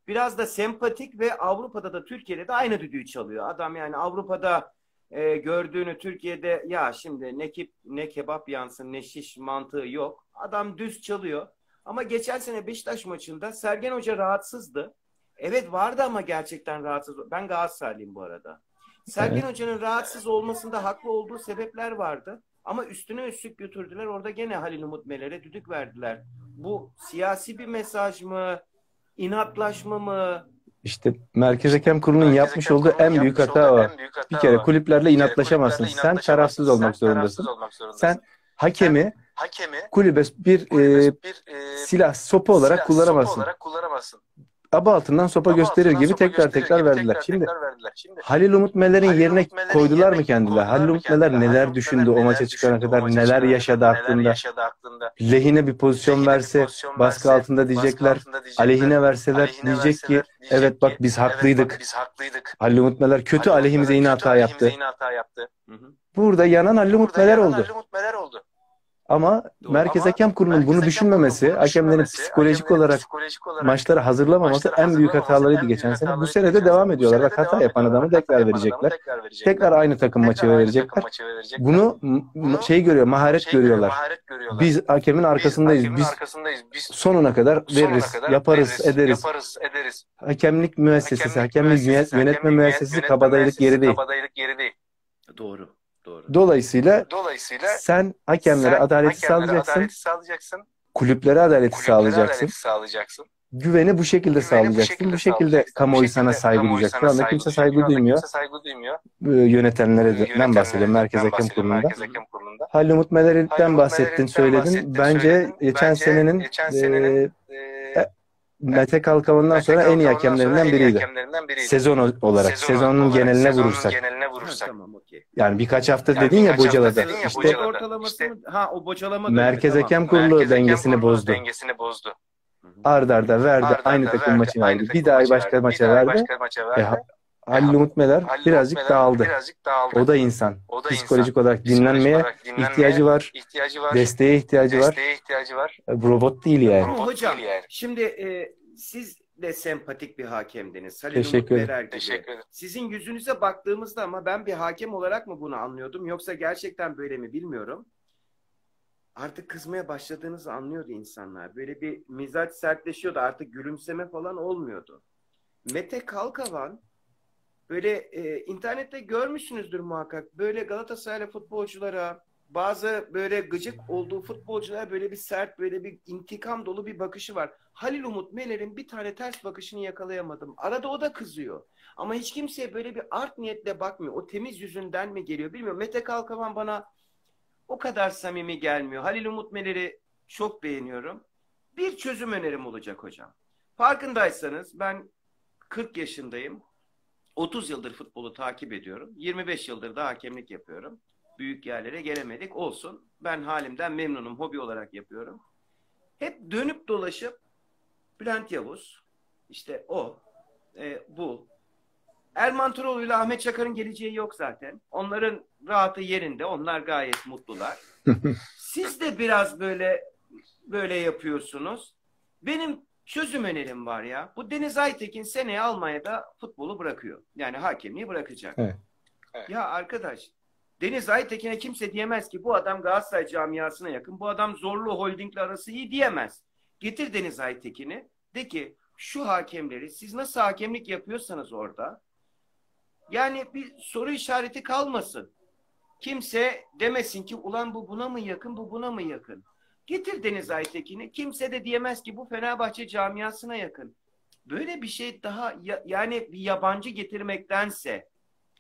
Biraz da sempatik ve Avrupa'da da Türkiye'de de aynı düdüğü çalıyor. Adam yani Avrupa'da e, gördüğünü Türkiye'de ya şimdi ne, kip, ne kebap yansın ne şiş mantığı yok. Adam düz çalıyor. Ama geçen sene Beşiktaş maçında Sergen Hoca rahatsızdı. Evet vardı ama gerçekten rahatsız. Ben Galatasaraylıyım bu arada. Sergen evet. Hoca'nın rahatsız olmasında haklı olduğu sebepler vardı. Ama üstüne üstlük götürdüler. Orada gene Halil Umut Meler'e düdük verdiler. Bu siyasi bir mesaj mı? İnatlaşma mı? İşte Merkez Hakem Kurulu'nun yapmış olduğu en büyük hata o. Bir kere kulüplerle inatlaşamazsın. Sen tarafsız olmak zorundasın. Sen hakemi kulübe bir, e, silah, sopa olarak kullanamazsın aba altından sopa aba gösterir altından gibi sopa tekrar tekrar gibi verdiler. Tekrar, Şimdi, tekrar verdiler. Şimdi Halil Umut Meler'in yerine Umut koydular mı kendiler? Halil Umut Meler neler düşündü o maça çıkana kadar neler yaşadı aklında. Lehine bir pozisyon verse baskı altında diyecekler. Aleyhine verseler diyecek ki evet bak biz haklıydık. Halil Umut Meler kötü aleyhimize yine hata yaptı. Burada yanan Halil Umut Meler oldu. Ama Doğru. Merkez Ama Hakem Kurulu'nun bunu düşünmemesi, hakemlerin psikolojik olarak, psikolojik olarak maçları hazırlamaması en büyük hatalarıydı geçen sene. Bu sene de devam ediyorlar. Bak hata yapan adamı tekrar verecekler. Tekrar aynı takım maçı verecekler. Bunu şey görüyor, maharet görüyorlar. Biz hakemin arkasındayız. Biz sonuna kadar veririz, yaparız, ederiz. Hakemlik müessesesi, hakemlik yönetme müessesesi kabadayılık yeri değil. Doğru. Doğru. Dolayısıyla, Dolayısıyla sen hakemlere sen adaleti, hakemlere sağlayacaksın, adaleti sağlayacaksın. Kulüplere adaleti kulüplere sağlayacaksın. Adaleti sağlayacaksın. Güveni bu şekilde Güveni sağlayacaksın. Bu şekilde, bu şekilde kamuoyu sana saygı duyacak. Şu anda kimse saygı duymuyor. Kimse saygı duymuyor. Yönetenlerden bahsediyorum Merkez Hakem Kurulu'nda. Halil Umut Meleri'den bahsettin, söyledin. Bence geçen senenin, geçen senenin e, Mete Kalkavan'dan sonra en iyi hakemlerinden biriydi. Sezon olarak, sezon sezonun olarak, geneline vurursak. Geneline vurursak. tamam, okay. Yani birkaç hafta yani dedin ya bocaladı. Dedin ya, işte, ortalaması işte? Ha o bocalama Merkez dönemi, Hakem tamam. Kurulu Merkez dengesini bozdu. Dengesini bozdu. Ard arda verdi, arda aynı takım verdi, maçı verdi. Bir daha başka maça verdi. Halil Umut Meler Halil birazcık Meler dağıldı. Birazcık dağıldı. O da insan. O da Psikolojik insan. olarak dinlenmeye, Psikolojik olarak ihtiyacı var. ihtiyacı var. Desteğe ihtiyacı Desteğe var. ihtiyacı var. E, robot değil yani. Ama hocam değil yani. şimdi e, siz de sempatik bir hakemdiniz. Halil Teşekkür ederim. Teşekkür ederim. Sizin yüzünüze baktığımızda ama ben bir hakem olarak mı bunu anlıyordum yoksa gerçekten böyle mi bilmiyorum. Artık kızmaya başladığınızı anlıyordu insanlar. Böyle bir mizaç sertleşiyordu. Artık gülümseme falan olmuyordu. Mete Kalkavan böyle e, internette görmüşsünüzdür muhakkak. Böyle Galatasaraylı futbolculara bazı böyle gıcık olduğu futbolcular böyle bir sert, böyle bir intikam dolu bir bakışı var. Halil Umut Meler'in bir tane ters bakışını yakalayamadım. Arada o da kızıyor. Ama hiç kimseye böyle bir art niyetle bakmıyor. O temiz yüzünden mi geliyor bilmiyorum. Mete Kalkavan bana o kadar samimi gelmiyor. Halil Umut Meler'i çok beğeniyorum. Bir çözüm önerim olacak hocam. Farkındaysanız ben 40 yaşındayım. 30 yıldır futbolu takip ediyorum. 25 yıldır da hakemlik yapıyorum büyük yerlere gelemedik. Olsun. Ben halimden memnunum. Hobi olarak yapıyorum. Hep dönüp dolaşıp Bülent Yavuz, işte o, e, bu. Erman Turoğlu ile Ahmet Çakar'ın geleceği yok zaten. Onların rahatı yerinde. Onlar gayet mutlular. Siz de biraz böyle böyle yapıyorsunuz. Benim çözüm önerim var ya. Bu Deniz Aytekin seneye Almanya'da futbolu bırakıyor. Yani hakemliği bırakacak. Evet. Ya arkadaş Deniz Aytekin'e kimse diyemez ki bu adam Galatasaray camiasına yakın. Bu adam Zorlu Holding'le arası iyi diyemez. Getir Deniz Aytekin'i. De ki şu hakemleri siz nasıl hakemlik yapıyorsanız orada yani bir soru işareti kalmasın. Kimse demesin ki ulan bu buna mı yakın bu buna mı yakın. Getir Deniz Aytekin'i. Kimse de diyemez ki bu Fenerbahçe camiasına yakın. Böyle bir şey daha ya, yani bir yabancı getirmektense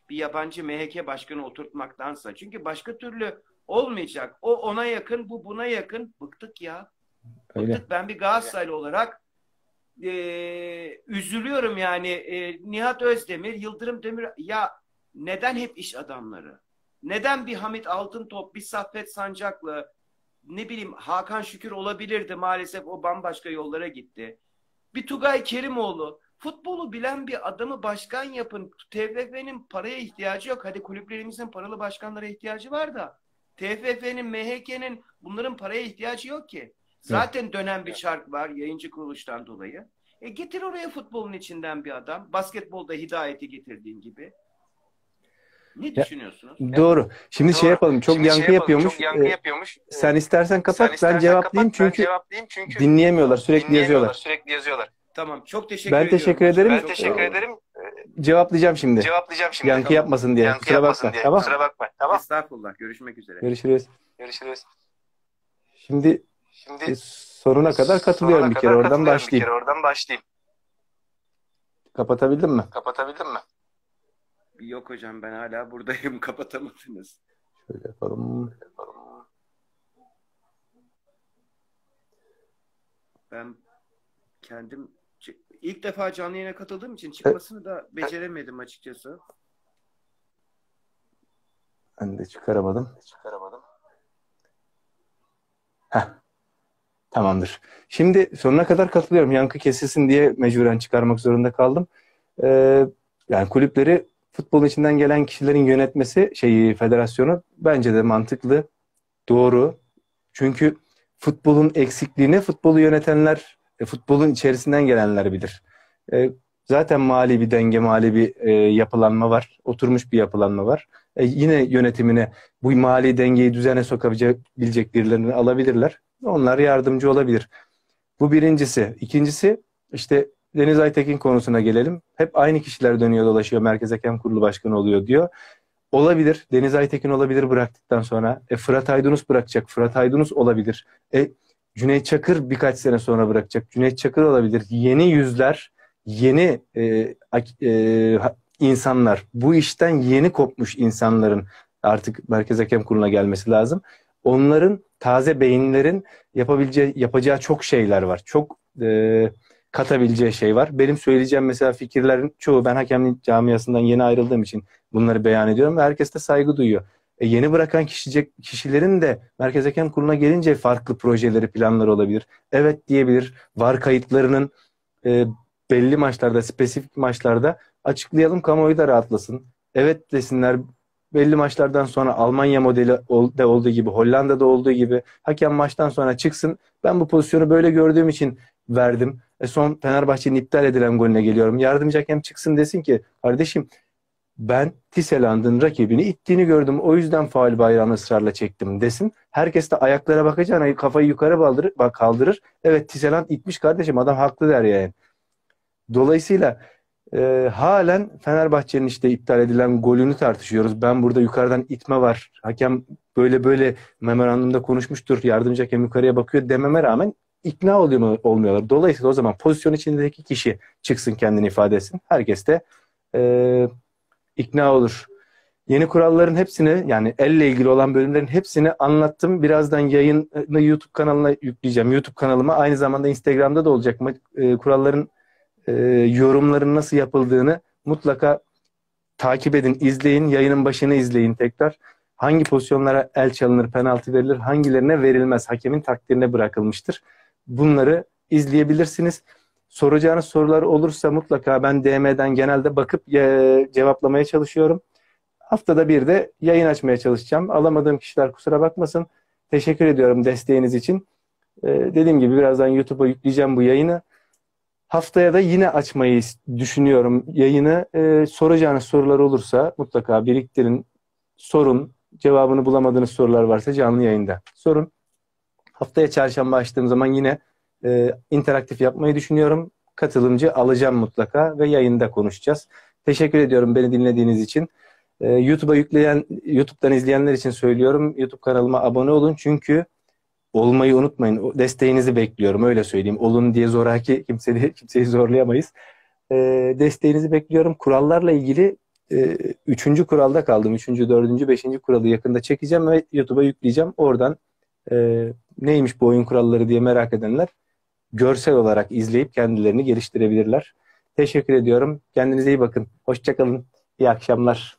bir yabancı MHK başkanı oturtmaktansa. Çünkü başka türlü olmayacak. O ona yakın, bu buna yakın. Bıktık ya. Öyle. Bıktık. Ben bir Galatasaraylı olarak e, üzülüyorum yani. E, Nihat Özdemir, Yıldırım Demir ya neden hep iş adamları? Neden bir Hamit Altıntop, bir Saffet Sancaklı, ne bileyim Hakan Şükür olabilirdi maalesef o bambaşka yollara gitti. Bir Tugay Kerimoğlu Futbolu bilen bir adamı başkan yapın. TFF'nin paraya ihtiyacı yok. Hadi kulüplerimizin paralı başkanlara ihtiyacı var da. TFF'nin, MHK'nin bunların paraya ihtiyacı yok ki. Zaten dönen bir çark var yayıncı kuruluştan dolayı. E getir oraya futbolun içinden bir adam. Basketbolda hidayeti getirdiğin gibi. Ne düşünüyorsunuz? doğru. Şimdi şey doğru. şey yapalım. Çok Şimdi yankı şey yapalım. yapıyormuş. Çok yankı ee, yapıyormuş. Sen istersen kapat. Sen istersen ben cevaplayayım kapat, çünkü, ben cevaplayayım çünkü dinleyemiyorlar. Sürekli dinleyemiyorlar, yazıyorlar. Sürekli yazıyorlar. Tamam. Çok teşekkür ben ediyorum. Teşekkür ederim. Ben teşekkür ederim. Cevaplayacağım şimdi. Cevaplayacağım şimdi. Yankı tamam. yapmasın diye. Yankı Kusura bakma. Diye. Tamam. Kusura bakma. Tamam. Estağfurullah. Görüşmek üzere. Görüşürüz. Görüşürüz. Şimdi, şimdi e, sonuna kadar katılıyorum bir kere. Oradan başlayayım. Bir kere oradan başlayayım. Kapatabildin mi? Kapatabildin mi? Yok hocam ben hala buradayım. Kapatamadınız. Şöyle yapalım. Ben kendim ilk defa canlı yayına katıldığım için çıkmasını da beceremedim açıkçası. Ben de çıkaramadım. Çıkaramadım. Heh. Tamamdır. Şimdi sonuna kadar katılıyorum. Yankı kesilsin diye mecburen çıkarmak zorunda kaldım. Ee, yani kulüpleri futbol içinden gelen kişilerin yönetmesi şeyi federasyonu bence de mantıklı, doğru, Çünkü futbolun eksikliğini futbolu yönetenler, e, futbolun içerisinden gelenler bilir. E, zaten mali bir denge, mali bir e, yapılanma var. Oturmuş bir yapılanma var. E, yine yönetimine bu mali dengeyi düzene sokabilecek birilerini alabilirler. Onlar yardımcı olabilir. Bu birincisi. İkincisi işte Deniz Aytekin konusuna gelelim. Hep aynı kişiler dönüyor dolaşıyor. Merkez Hakem Kurulu Başkanı oluyor diyor. Olabilir. Deniz Aytekin olabilir bıraktıktan sonra. E, Fırat Aydınus bırakacak. Fırat Aydınus olabilir. E, Cüneyt Çakır birkaç sene sonra bırakacak. Cüneyt Çakır olabilir. Yeni yüzler, yeni e, e, insanlar, bu işten yeni kopmuş insanların artık Merkez Hakem Kurulu'na gelmesi lazım. Onların taze beyinlerin yapabileceği, yapacağı çok şeyler var. Çok e, katabileceği şey var. Benim söyleyeceğim mesela fikirlerin çoğu ben hakemlik camiasından yeni ayrıldığım için bunları beyan ediyorum ve herkes de saygı duyuyor. E, yeni bırakan kişi, kişilerin de Merkez Hakem Kurulu'na gelince farklı projeleri, planları olabilir. Evet diyebilir. Var kayıtlarının e, belli maçlarda, spesifik maçlarda açıklayalım kamuoyu da rahatlasın. Evet desinler belli maçlardan sonra Almanya modeli de olduğu gibi, Hollanda'da olduğu gibi hakem maçtan sonra çıksın. Ben bu pozisyonu böyle gördüğüm için verdim. E son Fenerbahçe'nin iptal edilen golüne geliyorum. Yardımcı hakem çıksın desin ki kardeşim ben Tiseland'ın rakibini ittiğini gördüm. O yüzden faal bayrağını ısrarla çektim desin. Herkes de ayaklara bakacağına kafayı yukarı kaldırır. Evet Tiseland itmiş kardeşim adam haklı der yani. Dolayısıyla e, halen Fenerbahçe'nin işte iptal edilen golünü tartışıyoruz. Ben burada yukarıdan itme var. Hakem böyle böyle memorandumda konuşmuştur. Yardımcı hakem yukarıya bakıyor dememe rağmen ikna oluyor mu, olmuyorlar. Dolayısıyla o zaman pozisyon içindeki kişi çıksın kendini ifade etsin. Herkes de e, ikna olur. Yeni kuralların hepsini yani elle ilgili olan bölümlerin hepsini anlattım. Birazdan yayını YouTube kanalına yükleyeceğim. YouTube kanalıma aynı zamanda Instagram'da da olacak. E, kuralların e, yorumların nasıl yapıldığını mutlaka takip edin, izleyin. Yayının başını izleyin tekrar. Hangi pozisyonlara el çalınır, penaltı verilir, hangilerine verilmez. Hakemin takdirine bırakılmıştır. Bunları izleyebilirsiniz. Soracağınız sorular olursa mutlaka ben DM'den genelde bakıp e, cevaplamaya çalışıyorum. Haftada bir de yayın açmaya çalışacağım. Alamadığım kişiler kusura bakmasın. Teşekkür ediyorum desteğiniz için. Ee, dediğim gibi birazdan YouTube'a yükleyeceğim bu yayını. Haftaya da yine açmayı düşünüyorum yayını. Ee, soracağınız sorular olursa mutlaka biriktirin, sorun. Cevabını bulamadığınız sorular varsa canlı yayında sorun. Haftaya çarşamba açtığım zaman yine e, interaktif yapmayı düşünüyorum. Katılımcı alacağım mutlaka ve yayında konuşacağız. Teşekkür ediyorum beni dinlediğiniz için. E, YouTube'a yükleyen, YouTube'dan izleyenler için söylüyorum. YouTube kanalıma abone olun çünkü olmayı unutmayın. Desteğinizi bekliyorum öyle söyleyeyim. Olun diye zoraki kimseyi, kimseyi zorlayamayız. E, desteğinizi bekliyorum. Kurallarla ilgili e, üçüncü kuralda kaldım. Üçüncü, dördüncü, beşinci kuralı yakında çekeceğim ve YouTube'a yükleyeceğim. Oradan e, neymiş bu oyun kuralları diye merak edenler görsel olarak izleyip kendilerini geliştirebilirler. Teşekkür ediyorum. Kendinize iyi bakın. Hoşçakalın. İyi akşamlar.